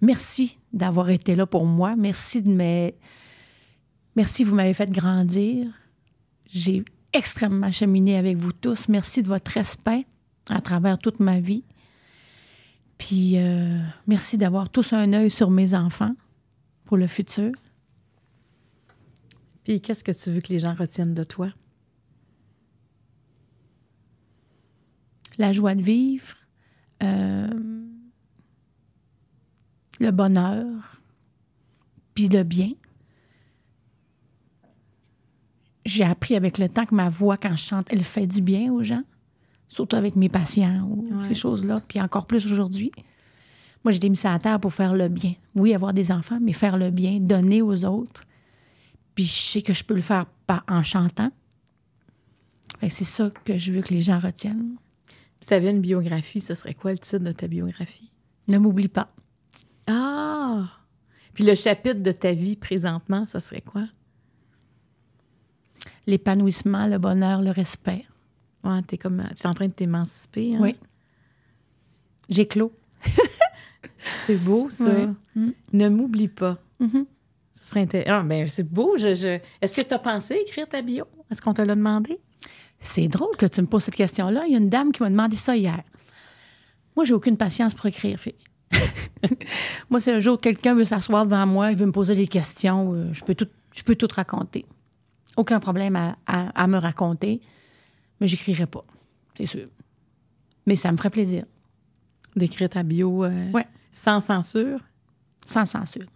Merci d'avoir été là pour moi. Merci de me. Merci, vous m'avez fait grandir. J'ai extrêmement cheminé avec vous tous. Merci de votre respect à travers toute ma vie. Puis euh, merci d'avoir tous un œil sur mes enfants pour le futur. Puis qu'est-ce que tu veux que les gens retiennent de toi? La joie de vivre, euh, le bonheur, puis le bien. j'ai appris avec le temps que ma voix, quand je chante, elle fait du bien aux gens, surtout avec mes patients ou Ouais. ces choses-là, puis encore plus aujourd'hui. Moi, j'ai mis ça à terre pour faire le bien. Oui, avoir des enfants, mais faire le bien, donner aux autres. Puis je sais que je peux le faire en chantant. C'est ça que je veux que les gens retiennent. Si tu avais une biographie, ce serait quoi le titre de ta biographie? Ne m'oublie pas. Ah! Puis le chapitre de ta vie présentement, ça serait quoi? L'épanouissement, le bonheur, le respect. Ouais, t'es comme. T'es en train de t'émanciper. Hein? Oui. J'ai clos. C'est beau, ça. Mm. Ne m'oublie pas. Mhm. Ça serait intéressant. Ah, ben, c'est beau. Je, je- Est-ce que tu as pensé écrire ta bio? Est-ce qu'on te l'a demandé? C'est drôle que tu me poses cette question-là. Il y a une dame qui m'a demandé ça hier. Moi, j'ai aucune patience pour écrire. fille. moi, c'est le jour où quelqu'un veut s'asseoir devant moi, il veut me poser des questions, euh, je peux tout, je peux tout raconter. Aucun problème à, à- à me raconter, mais j'écrirai pas, c'est sûr. Mais ça me ferait plaisir, D'écrire ta bio euh, Ouais. sans censure? sans censure.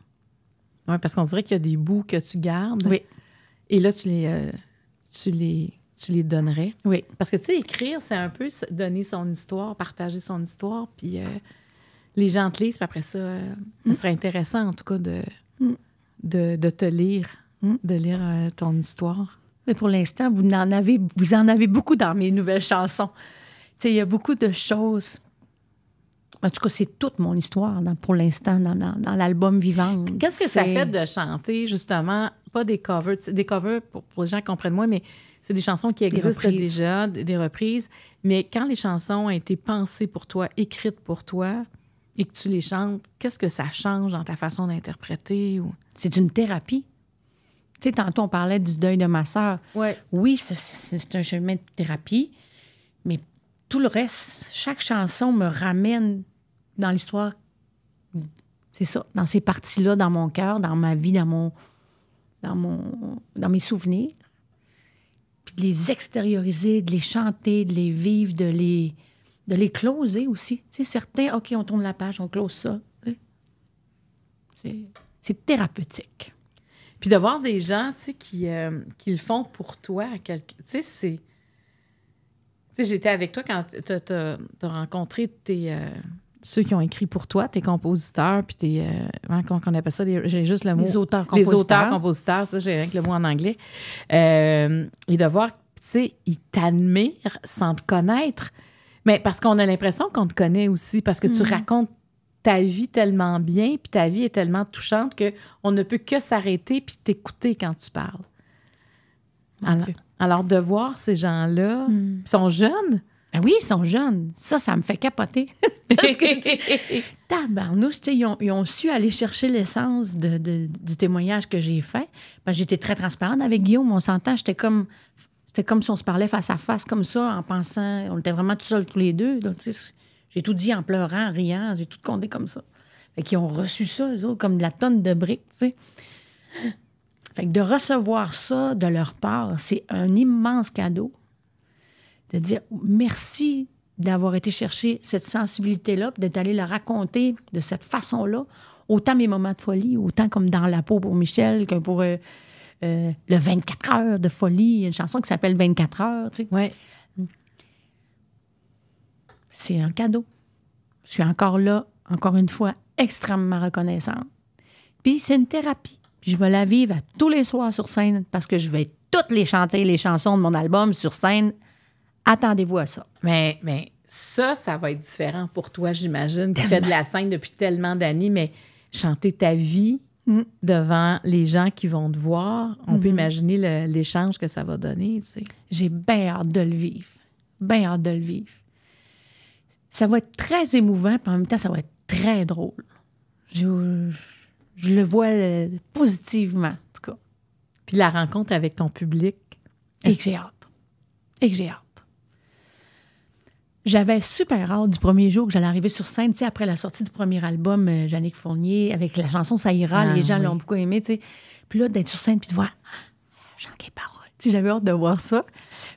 Oui, parce qu'on dirait qu'il y a des bouts que tu gardes. Oui, Et là, tu les, euh, tu les, tu les donnerais? oui. Parce que, tu sais, écrire, c'est un peu donner son histoire, partager son histoire, puis euh, les gens te lisent, puis après ça, euh, ça serait intéressant, en tout cas, de, Mm. de, de te lire, Mm. de lire euh, ton histoire. Mais pour l'instant, vous en avez, vous en avez beaucoup dans mes nouvelles chansons. Tu sais, il y a beaucoup de choses. En tout cas, c'est toute mon histoire dans- pour l'instant dans, dans- dans l'album Vivante. Qu'est-ce que ça fait de chanter, justement, pas des covers, des covers pour, pour les gens qui comprennent moins, mais c'est des chansons qui existent déjà, des, reprises, mais quand les chansons ont été pensées pour toi, écrites pour toi, et que tu les chantes, qu'est-ce que ça change dans ta façon d'interpréter? Ou... C'est une thérapie. Tu sais, tantôt, on parlait du deuil de ma sœur. Ouais. Oui, c'est un chemin de thérapie, mais tout le reste, chaque chanson me ramène dans l'histoire. C'est ça, dans ces parties-là, dans mon cœur, dans ma vie, dans mon, dans mon, dans mes souvenirs. Puis de les extérioriser, de les chanter, de les vivre, de les, de les closer aussi. Tu sais, certains, OK, on tourne la page, on close ça. C'est- thérapeutique. Puis de voir des gens, tu sais, qui, euh, le font pour toi. quelque- Tu sais, c'est... Tu sais, j'étais avec toi quand tu rencontré tes, euh, ceux qui ont écrit pour toi, tes compositeurs, puis tes... euh, comment comment on appelle ça? J'ai juste le mot... Les auteurs, Les compositeurs. auteurs, compositeurs, ça, j'ai rien que le mot en anglais. Euh, et de voir, tu sais, ils t'admirent sans te connaître. Mais parce qu'on a l'impression qu'on te connaît aussi, parce que tu Mm-hmm. racontes ta vie tellement bien, puis ta vie est tellement touchante que on ne peut que s'arrêter puis t'écouter quand tu parles. Alors de voir ces gens-là, Mm. ils sont jeunes. Ah oui, ils sont jeunes. Ça, ça me fait capoter. Parce que tu- tabarnouche, ils ont, ils ont su aller chercher l'essence de, de- du témoignage que j'ai fait. J'étais très transparente avec Guillaume. On s'entend, j'étais comme... C'était comme si on se parlait face à face, comme ça, en pensant... On était vraiment tout seuls tous les deux. J'ai tout dit en pleurant, en riant. J'ai tout compté comme ça. Fait qu'ils ont reçu ça, eux autres, comme de la tonne de briques, tu sais. Fait que de recevoir ça de leur part, c'est un immense cadeau de dire merci d'avoir été chercher cette sensibilité-là, d'être allé la raconter de cette façon-là, autant mes moments de folie, autant comme dans la peau pour Michel, que pour euh, euh, le 24 heures de folie. Il y a une chanson qui s'appelle 24 heures, tu sais. Ouais. C'est un cadeau. Je suis encore là, encore une fois, extrêmement reconnaissante. Puis c'est une thérapie. Puis je vais la vivre à tous les soirs sur scène parce que je vais toutes les chanter, les chansons de mon album sur scène. Attendez-vous à ça. Mais, mais ça, ça va être différent pour toi, j'imagine. Tu fais de la scène depuis tellement d'années, mais chanter ta vie Mm. devant les gens qui vont te voir, on peut imaginer le- l'échange que ça va donner, tu sais. J'ai bien hâte de le vivre. Bien hâte de le vivre. Ça va être très émouvant, puis en même temps, ça va être très drôle. Je, je le vois euh, positivement, en tout cas. Puis la rencontre avec ton public. Et que j'ai hâte. Et que j'ai hâte. J'avais super hâte du premier jour que j'allais arriver sur scène, tu sais, après la sortie du premier album, euh, Jannick Fournier, avec la chanson Ça ira, Ah, les gens oui. l'ont beaucoup aimé, tu sais. Puis là, d'être sur scène, puis de voir, ah, je chante les paroles. Tu sais, j'avais hâte de voir ça.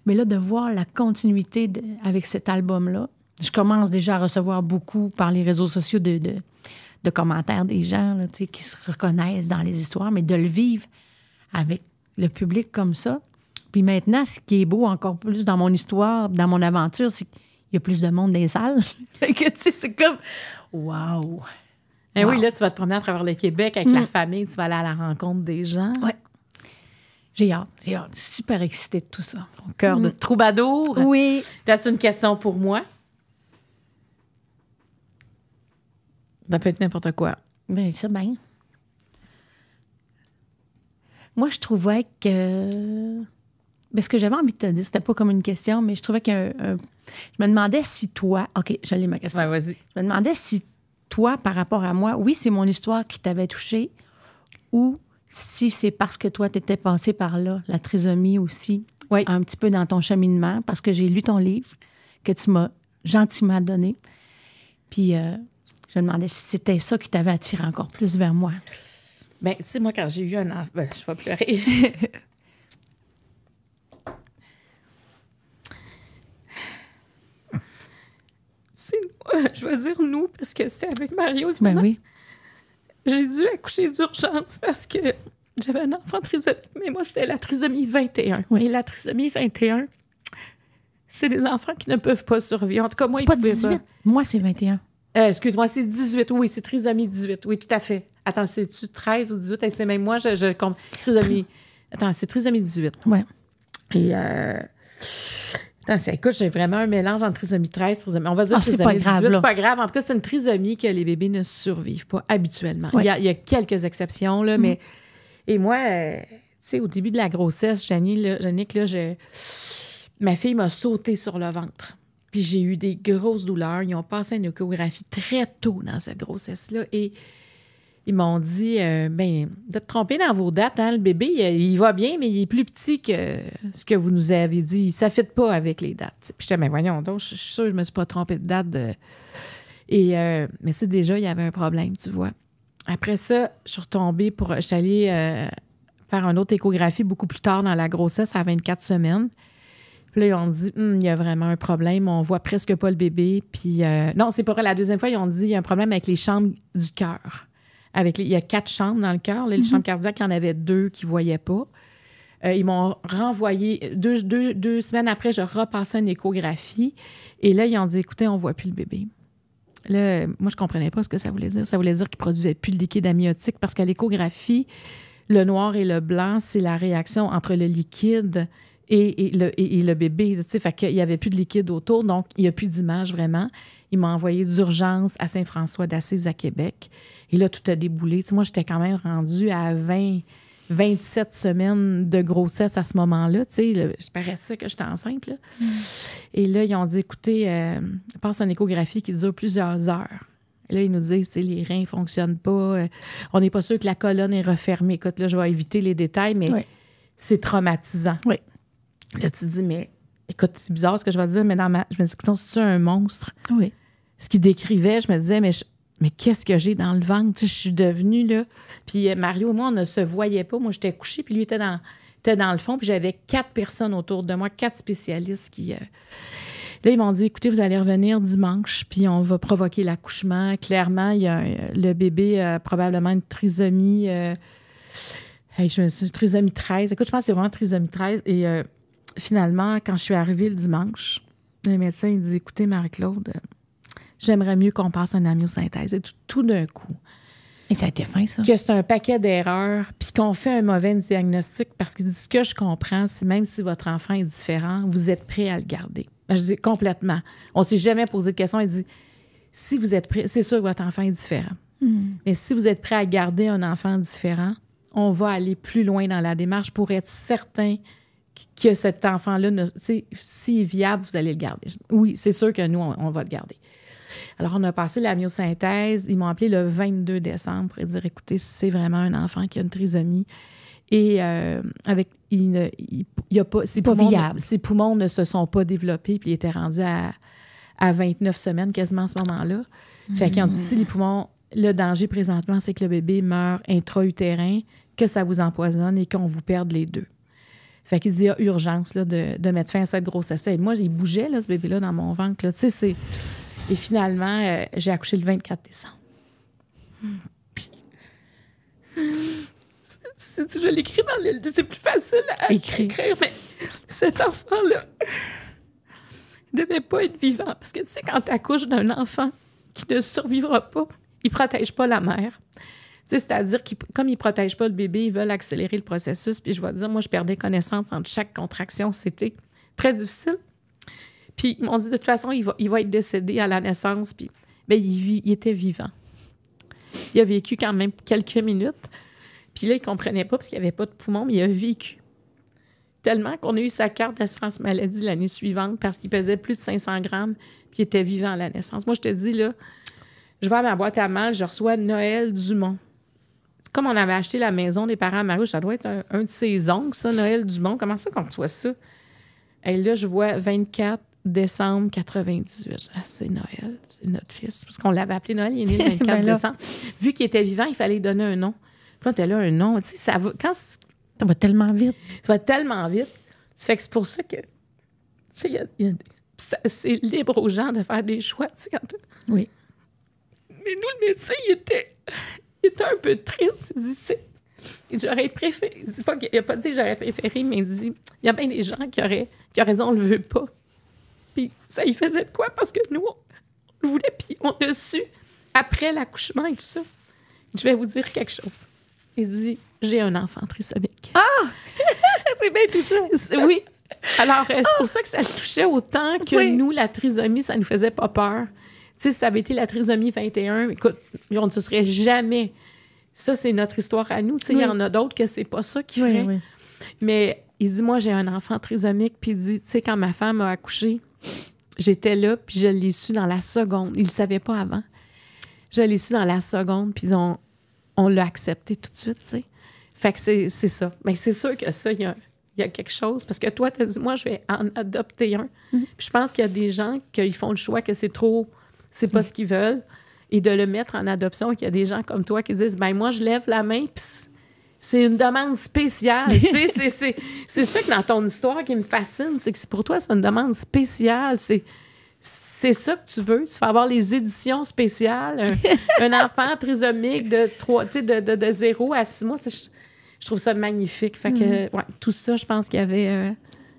Mais là, de voir la continuité de- avec cet album-là, je commence déjà à recevoir beaucoup par les réseaux sociaux de, de, de commentaires des gens, là, tu sais, qui se reconnaissent dans les histoires, mais de le vivre avec le public comme ça, Puis maintenant, ce qui est beau encore plus dans mon histoire, dans mon aventure, c'est qu'il y a plus de monde dans les salles. C'est comme, wow! Eh oui, là, tu vas te promener à travers le Québec avec la famille, tu vas aller à la rencontre des gens. Ouais. J'ai hâte, j'ai hâte. Super excitée de tout ça. Ton cœur de troubadour. Oui. As-tu une question pour moi? Ça peut être n'importe quoi. Ben, ça, ben. Moi, je trouvais que. Ben, ce que j'avais envie de te dire, c'était pas comme une question, mais je trouvais que. Je me demandais si toi. OK, j'allais ma question. Ouais, vas-y. Je me demandais si toi, par rapport à moi, oui, c'est mon histoire qui t'avait touché, ou si c'est parce que toi, tu étais passé par là, la trisomie aussi, Oui. un petit peu dans ton cheminement, parce que j'ai lu ton livre que tu m'as gentiment donné. Puis, euh, je me demandais si c'était ça qui t'avait attiré encore plus vers moi. Ben, tu sais, moi, quand j'ai eu un enfant, ben, je vais pleurer. C'est nous, je vais dire nous, parce que c'était avec Mario, Ben évidemment. oui. J'ai dû accoucher d'urgence parce que j'avais un enfant trisomique, mais moi, c'était la trisomie 21. Oui. Et la trisomie 21, c'est des enfants qui ne peuvent pas survivre. En tout cas, moi, C'est ils pas pouvaient 18. Moi, c'est 21. Euh, Excuse-moi, c'est 18. Oui, c'est trisomie 18. Oui, tout à fait. Attends, c'est-tu 13 ou 18? Hey, c'est même moi, je, je compte. Trisomie. Attends, c'est trisomie 18. Ouais. Et. Euh... Écoute, j'ai vraiment un mélange entre trisomie 13 trisomie. On va dire c'est trisomie pas grave, 18. là. C'est pas grave. En tout cas, c'est une trisomie que les bébés ne survivent pas habituellement. Ouais. Il, y a, il y a quelques exceptions, là, mais. Et moi, euh, tu sais, au début de la grossesse, là, Jannick, là, je- ma fille m'a sauté sur le ventre. Puis j'ai eu des grosses douleurs. Ils ont passé une échographie très tôt dans cette grossesse-là. Et ils m'ont dit euh, ben, vous êtes trompés dans vos dates. Hein? Le bébé, il, va bien, mais il est plus petit que ce que vous nous avez dit. Ça ne fit pas avec les dates. Puis j'étais, mais voyons donc, je suis sûre que je ne me suis pas trompée de date. de- Et, euh, mais c'est déjà, il y avait un problème, tu vois. Après ça, je suis retombée pour. Je suis allée euh, faire une autre échographie beaucoup plus tard dans la grossesse, à 24 semaines. Puis là, ils ont dit, Hum, il y a vraiment un problème, on voit presque pas le bébé. Puis, euh, non, c'est pas vrai. La deuxième fois, ils ont dit, il y a un problème avec les chambres du cœur. Avec les- il y a quatre chambres dans le cœur. Les chambres cardiaques, il y en avait deux qui ne voyaient pas. Euh, ils m'ont renvoyé, deux, deux, deux semaines après, je repassais une échographie. Et là, ils ont dit, écoutez, on ne voit plus le bébé. Là, moi, je comprenais pas ce que ça voulait dire. Ça voulait dire qu'il produisait plus le liquide amniotique parce qu'à l'échographie, le noir et le blanc, c'est la réaction entre le liquide et, et le, et- et le bébé. Fait qu'il n'y avait plus de liquide autour, donc il n'y a plus d'image vraiment. Il m'a envoyé d'urgence à Saint-François d'Assise à Québec. Et là, tout a déboulé. Tu sais, moi, j'étais quand même rendue à 20, 27 semaines de grossesse à ce moment-là. Tu sais, le- je paraissais que j'étais enceinte. Là. Et là, ils ont dit, écoutez, euh, passe une échographie qui dure plusieurs heures. Et là, ils nous disent, c'est les reins ne fonctionnent pas. euh, on n'est pas sûr que la colonne est refermée. Écoute, là, je vais éviter les détails, mais Oui. c'est traumatisant. Oui. Là, tu te dis, mais écoute, c'est bizarre ce que je vais dire, mais dans ma. Je me dis, écoute, c'est un monstre. Oui. Ce qu'il décrivait, je me disais, mais, je- mais qu'est-ce que j'ai dans le ventre? Je suis devenue, là. Puis euh, Mario moi, on ne se voyait pas. Moi, j'étais couchée, puis lui était dans, était le fond, puis j'avais quatre personnes autour de moi, quatre spécialistes qui. euh, Là, ils m'ont dit, écoutez, vous allez revenir dimanche, puis on va provoquer l'accouchement. Clairement, il y a, euh, le bébé a probablement une trisomie. je suis trisomie 13. Écoute, je pense que c'est vraiment trisomie 13. Et finalement, quand je suis arrivée le dimanche, le médecin il dit, écoutez, Marie-Claude, j'aimerais mieux qu'on passe un amniosynthèse. Et tout, tout d'un coup, Et ça a été fin, ça? que c'est un paquet d'erreurs, puis qu'on fait un mauvais diagnostic, parce qu'il dit ce que je comprends, c'est même si votre enfant est différent, vous êtes prêt à le garder. Ben, Je dis complètement. On ne s'est jamais posé de question. Il dit si vous êtes prêt, c'est sûr que votre enfant est différent. Mais si vous êtes prêt à garder un enfant différent, on va aller plus loin dans la démarche pour être certain que cet enfant-là, s'il est viable, vous allez le garder. Oui, c'est sûr que nous, on, on va le garder. Alors, on a passé la myosynthèse. Ils m'ont appelé le 22 décembre pour dire écoutez, c'est vraiment un enfant qui a une trisomie. Et euh, avec, il, ne- il, il a pas, ses, Pas poumons, viable. ne- ses poumons ne se sont pas développés, puis il était rendu à, à 29 semaines quasiment à ce moment-là. Fait qu'ils ont dit si les poumons, le danger présentement, c'est que le bébé meurt intra-utérin, que ça vous empoisonne et qu'on vous perde les deux. Fait qu'il y a urgence là, de, de mettre fin à cette grossesse. Et moi, il bougeait, là, ce bébé-là, dans mon ventre. Tu sais, c'est... Et finalement, euh, j'ai accouché le 24 décembre. C'est- je l'écris dans le... C'est plus facile à Écrire. écrire, mais cet enfant-là ne devait pas être vivant. Parce que tu sais, quand tu accouches d'un enfant qui ne survivra pas, il ne protège pas la mère. C'est-à-dire que comme ils ne protègent pas le bébé, ils veulent accélérer le processus. Puis je vais te dire, moi, je perdais connaissance entre chaque contraction. C'était très difficile. Puis m'ont dit, de toute façon, il va, il va être décédé à la naissance. Puis ben, il, vit, il était vivant. Il a vécu quand même quelques minutes. Puis là, il ne comprenait pas parce qu'il n'y avait pas de poumon, mais il a vécu. Tellement qu'on a eu sa carte d'assurance maladie l'année suivante parce qu'il pesait plus de 500 grammes puis il était vivant à la naissance. Moi, je te dis, là, je vais à ma boîte à mal, je reçois Noël Dumont. Comme on avait acheté la maison des parents à Marouche, ça doit être un, de ses oncles, ça, Noël Dumont. Comment ça qu'on reçoit ça? Et là, je vois 24 décembre 98. Ah, c'est Noël, c'est notre fils. Parce qu'on l'avait appelé Noël, il est né le 24 ben décembre. Vu qu'il était vivant, il fallait lui donner un nom. Quand tu là, un nom, tu sais, ça va. Quand ça va tellement vite. Ça va tellement vite. Ça fait que c'est pour ça que, tu sais, c'est libre aux gens de faire des choix, tu sais, quand Oui. Mais nous, le médecin, il était, il était un peu triste. Il dit, j'aurais préféré. Il pas n'a pas dit que j'aurais préféré, mais il dit il y a bien des gens qui auraient, qui auraient dit on le veut pas. Puis ça il faisait de quoi? Parce que nous, on voulait, puis on a su après l'accouchement et tout ça. Je vais vous dire quelque chose. Il dit J'ai un enfant trisomique. Ah C'est bien touchant. Oui. Alors, euh, c'est pour ça que ça touchait autant que nous, la trisomie, ça ne nous faisait pas peur. Tu sais, si ça avait été la trisomie 21, écoute, on ne se serait jamais. Ça, c'est notre histoire à nous. Tu sais, il y en a d'autres que c'est pas ça qui ferait. Mais il dit Moi, j'ai un enfant trisomique. Puis il dit Tu sais, quand ma femme a accouché, j'étais là, puis je l'ai su dans la seconde. Il ne le savait pas avant. Je l'ai su dans la seconde, puis on, on l'a accepté tout de suite, tu sais. Fait que c'est ça. Mais c'est sûr que ça, il y a, y a, quelque chose. Parce que toi, tu as dit, moi, je vais en adopter un. Mm-hmm. Puis je pense qu'il y a des gens qui font le choix que c'est trop, c'est pas ce qu'ils veulent, et de le mettre en adoption. Qu'il y a des gens comme toi qui disent, ben moi, je lève la main, puis c'est une demande spéciale. c'est ça que dans ton histoire qui me fascine, c'est que pour toi, c'est une demande spéciale. C'est c'est ça que tu veux. Tu vas avoir les éditions spéciales. Un, enfant trisomique de, 3, de, de, de 0 à 6 mois. Je, trouve ça magnifique. Fait que, mm-hmm. ouais, tout ça, je pense qu'il y avait. Euh,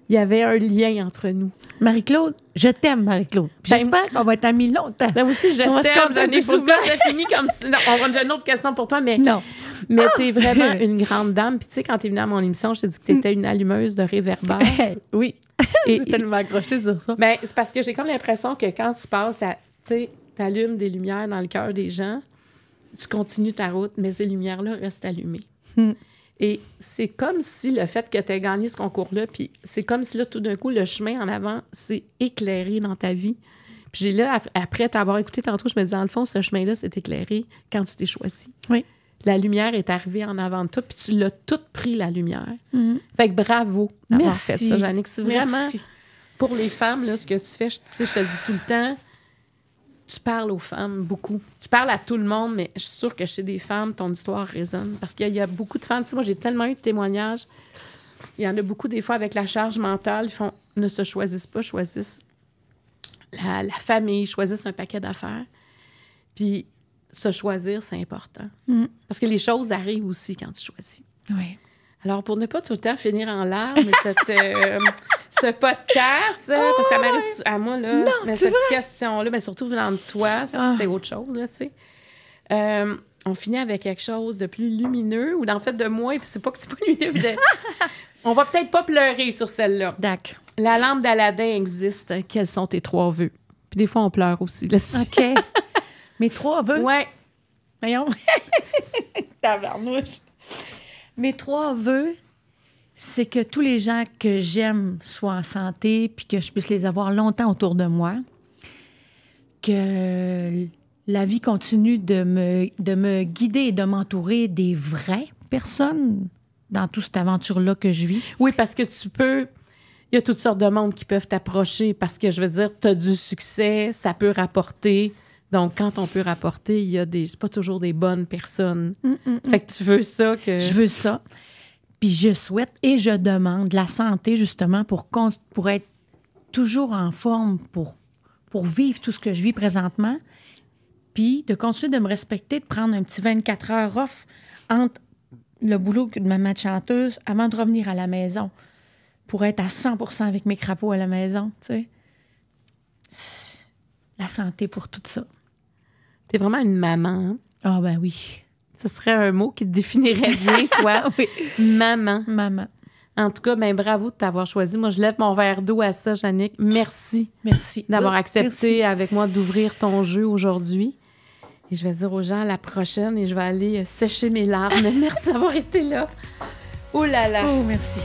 il y avait un lien entre nous. Marie-Claude, je t'aime, Marie-Claude. Ben, J'espère qu'on va être amis longtemps. Ben aussi, je t'aime. Je souvent. fini comme non, on va une autre question pour toi, mais. Non. Mais tu es vraiment une grande dame. Puis tu sais, quand tu es venue à mon émission, je t'ai dit que tu étais une allumeuse de réverbère. oui. Et, tellement accroché sur ça. Ben, c'est parce que j'ai comme l'impression que quand tu passes, tu allumes des lumières dans le cœur des gens, tu continues ta route, mais ces lumières-là restent allumées. Hmm. Et c'est comme si le fait que tu aies gagné ce concours-là, puis c'est comme si là, tout d'un coup, le chemin en avant s'est éclairé dans ta vie. Puis j'ai là, après t'avoir écouté tantôt, je me disais, dans le fond, ce chemin-là s'est éclairé quand tu t'es choisi. Oui. La lumière est arrivée en avant de toi, puis tu l'as toute pris, la lumière. Mm-hmm. Fait que bravo d'avoir fait ça, Jannick. C'est vraiment pour les femmes, là, ce que tu fais, je, je te le dis tout le temps, tu parles aux femmes beaucoup. Tu parles à tout le monde, mais je suis sûre que chez des femmes, ton histoire résonne. Parce qu'il y, a beaucoup de femmes. Tu sais, moi, j'ai tellement eu de témoignages. Il y en a beaucoup, des fois, avec la charge mentale, ils font ne se choisissent pas, choisissent la, famille, choisissent un paquet d'affaires. Puis, se choisir, c'est important. Mm. Parce que les choses arrivent aussi quand tu choisis. Oui. Alors, pour ne pas tout le temps finir en larmes, cette, euh, ce podcast, euh, parce que ça m'arrive à moi, là, mais cette question-là, mais surtout venant de toi, ah. c'est autre chose, là, tu sais. Euh, on finit avec quelque chose de plus lumineux, ou en fait de moi, et puis c'est pas que c'est pas lumineux, on va peut-être pas pleurer sur celle-là. D'accord. La lampe d'Aladin existe. Quels sont tes trois vœux? Puis des fois, on pleure aussi là-dessus. OK. Mes trois vœux? Ouais. Voyons. Tabarnouche. Mes trois vœux, c'est que tous les gens que j'aime soient en santé, puis que je puisse les avoir longtemps autour de moi. Que la vie continue de me, de me guider et de m'entourer des vraies personnes dans toute cette aventure-là que je vis. Oui, parce que tu peux. Il y a toutes sortes de monde qui peuvent t'approcher parce que je veux dire, tu as du succès, ça peut rapporter. Donc, quand on peut rapporter, il y a des. C'est pas toujours des bonnes personnes. Mm, mm, mm. Fait que tu veux ça que. Je veux ça. Puis je souhaite et je demande la santé, justement, pour, pour être toujours en forme, pour, pour vivre tout ce que je vis présentement. Puis de continuer de me respecter, de prendre un petit 24 heures off entre le boulot de ma chanteuse avant de revenir à la maison. pour être à 100% avec mes crapauds à la maison, tu sais. La santé pour tout ça. T'es vraiment une maman. hein? Ah ben oui. Ce serait un mot qui te définirait bien, toi. oui. Maman. Maman. En tout cas, ben bravo de t'avoir choisi. Moi, je lève mon verre d'eau à ça, Jannick. Merci Merci. d'avoir Oh, accepté merci. avec moi d'ouvrir ton jeu aujourd'hui. Et je vais dire aux gens à la prochaine et je vais aller sécher mes larmes. Merci d'avoir été là. Oh là là. Oh, merci.